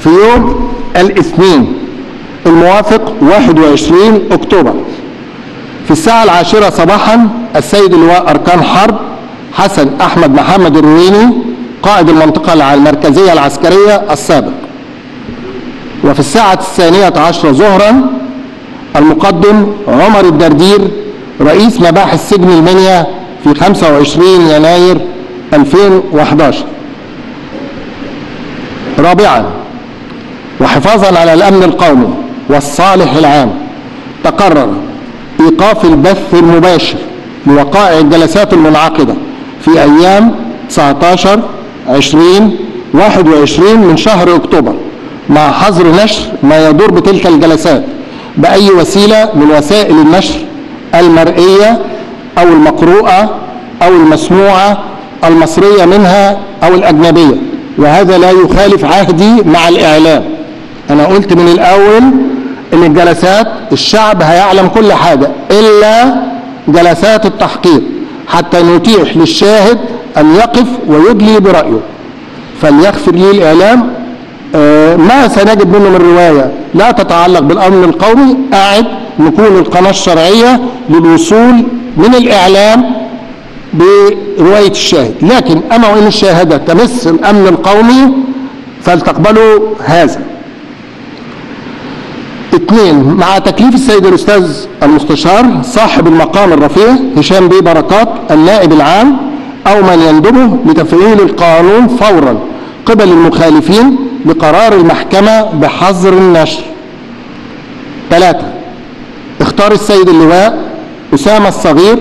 في يوم الاثنين الموافق 21 أكتوبر. في الساعة العاشرة صباحا السيد اللواء أركان حرب حسن أحمد محمد الرويني قائد المنطقة المركزية العسكرية السابق. وفي الساعة الثانية عشرة ظهرا المقدم عمر الدردير رئيس مباحث سجن المنيا في 25 يناير 2011 رابعا وحفاظا على الأمن القومي والصالح العام تقرر إيقاف البث المباشر لوقائع الجلسات المنعقدة في أيام 19 20 21 من شهر أكتوبر مع حظر نشر ما يدور بتلك الجلسات بأي وسيلة من وسائل النشر المرئية أو المقروءة أو المسموعة المصرية منها أو الأجنبية. وهذا لا يخالف عهدي مع الإعلام. أنا قلت من الأول إن الجلسات الشعب هيعلم كل حاجة إلا جلسات التحقيق. حتى نتيح للشاهد أن يقف ويدلي برأيه. فليغفر لي الإعلام. آه، ما سنجد منه من رواية. لا تتعلق بالأمن القومي. قاعد نكون القناة الشرعية للوصول من الإعلام برواية الشاهد. لكن أما وإن الشاهدة تمس الأمن القومي فلتقبلوا هذا. اثنين مع تكليف السيد الأستاذ المستشار صاحب المقام الرفيع هشام بيه بركات النائب العام أو من يندبه لتفعيل القانون فورا قبل المخالفين لقرار المحكمة بحظر النشر. ثلاثة اختار السيد اللواء أسامة الصغير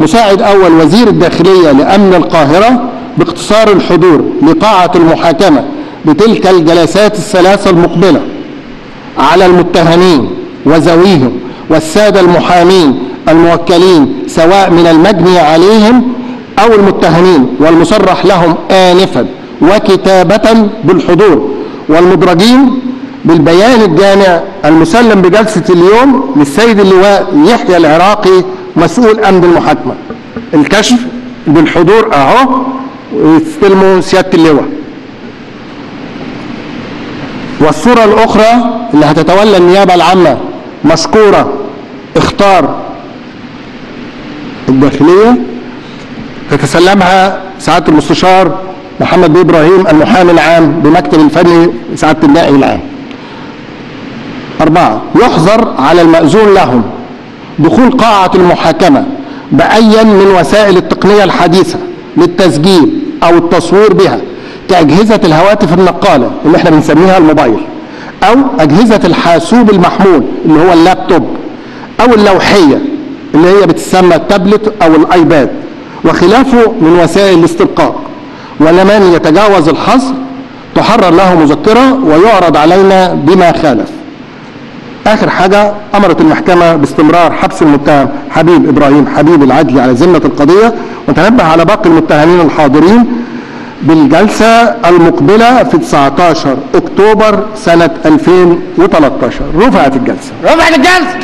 مساعد أول وزير الداخلية لأمن القاهرة باقتصار الحضور لقاعة المحاكمة بتلك الجلسات الثلاثة المقبلة. على المتهمين وذويهم والسادة المحامين الموكلين سواء من المجني عليهم أو المتهمين والمصرح لهم آنفا وكتابة بالحضور والمدرجين بالبيان الجامع المسلم بجلسة اليوم للسيد اللواء يحيى العراقي مسؤول أمن المحاكمة. الكشف بالحضور أهو ويستلموا سيادة اللواء. والصورة الأخرى اللي هتتولى النيابة العامة مشكورة اختار الداخلية تتسلمها سعادة المستشار محمد بيه إبراهيم المحامي العام بمكتب الفني سعادة النائب العام. أربعة يحظر على المأذون لهم دخول قاعة المحاكمة بأيا من وسائل التقنية الحديثة للتسجيل أو التصوير بها كأجهزة الهواتف النقالة اللي إحنا بنسميها الموبايل أو أجهزة الحاسوب المحمول اللي هو اللابتوب أو اللوحية اللي هي بتسمى التابلت أو الآيباد. وخلافه من وسائل الاستبقاء. ولمن يتجاوز الحظر تحرر له مذكرة ويعرض علينا بما خالف. آخر حاجة أمرت المحكمة باستمرار حبس المتهم حبيب إبراهيم حبيب العدلي على ذمة القضية وتنبه على باقي المتهمين الحاضرين بالجلسة المقبلة في 19 أكتوبر سنة 2013 رفعت الجلسة. رفعت الجلسة!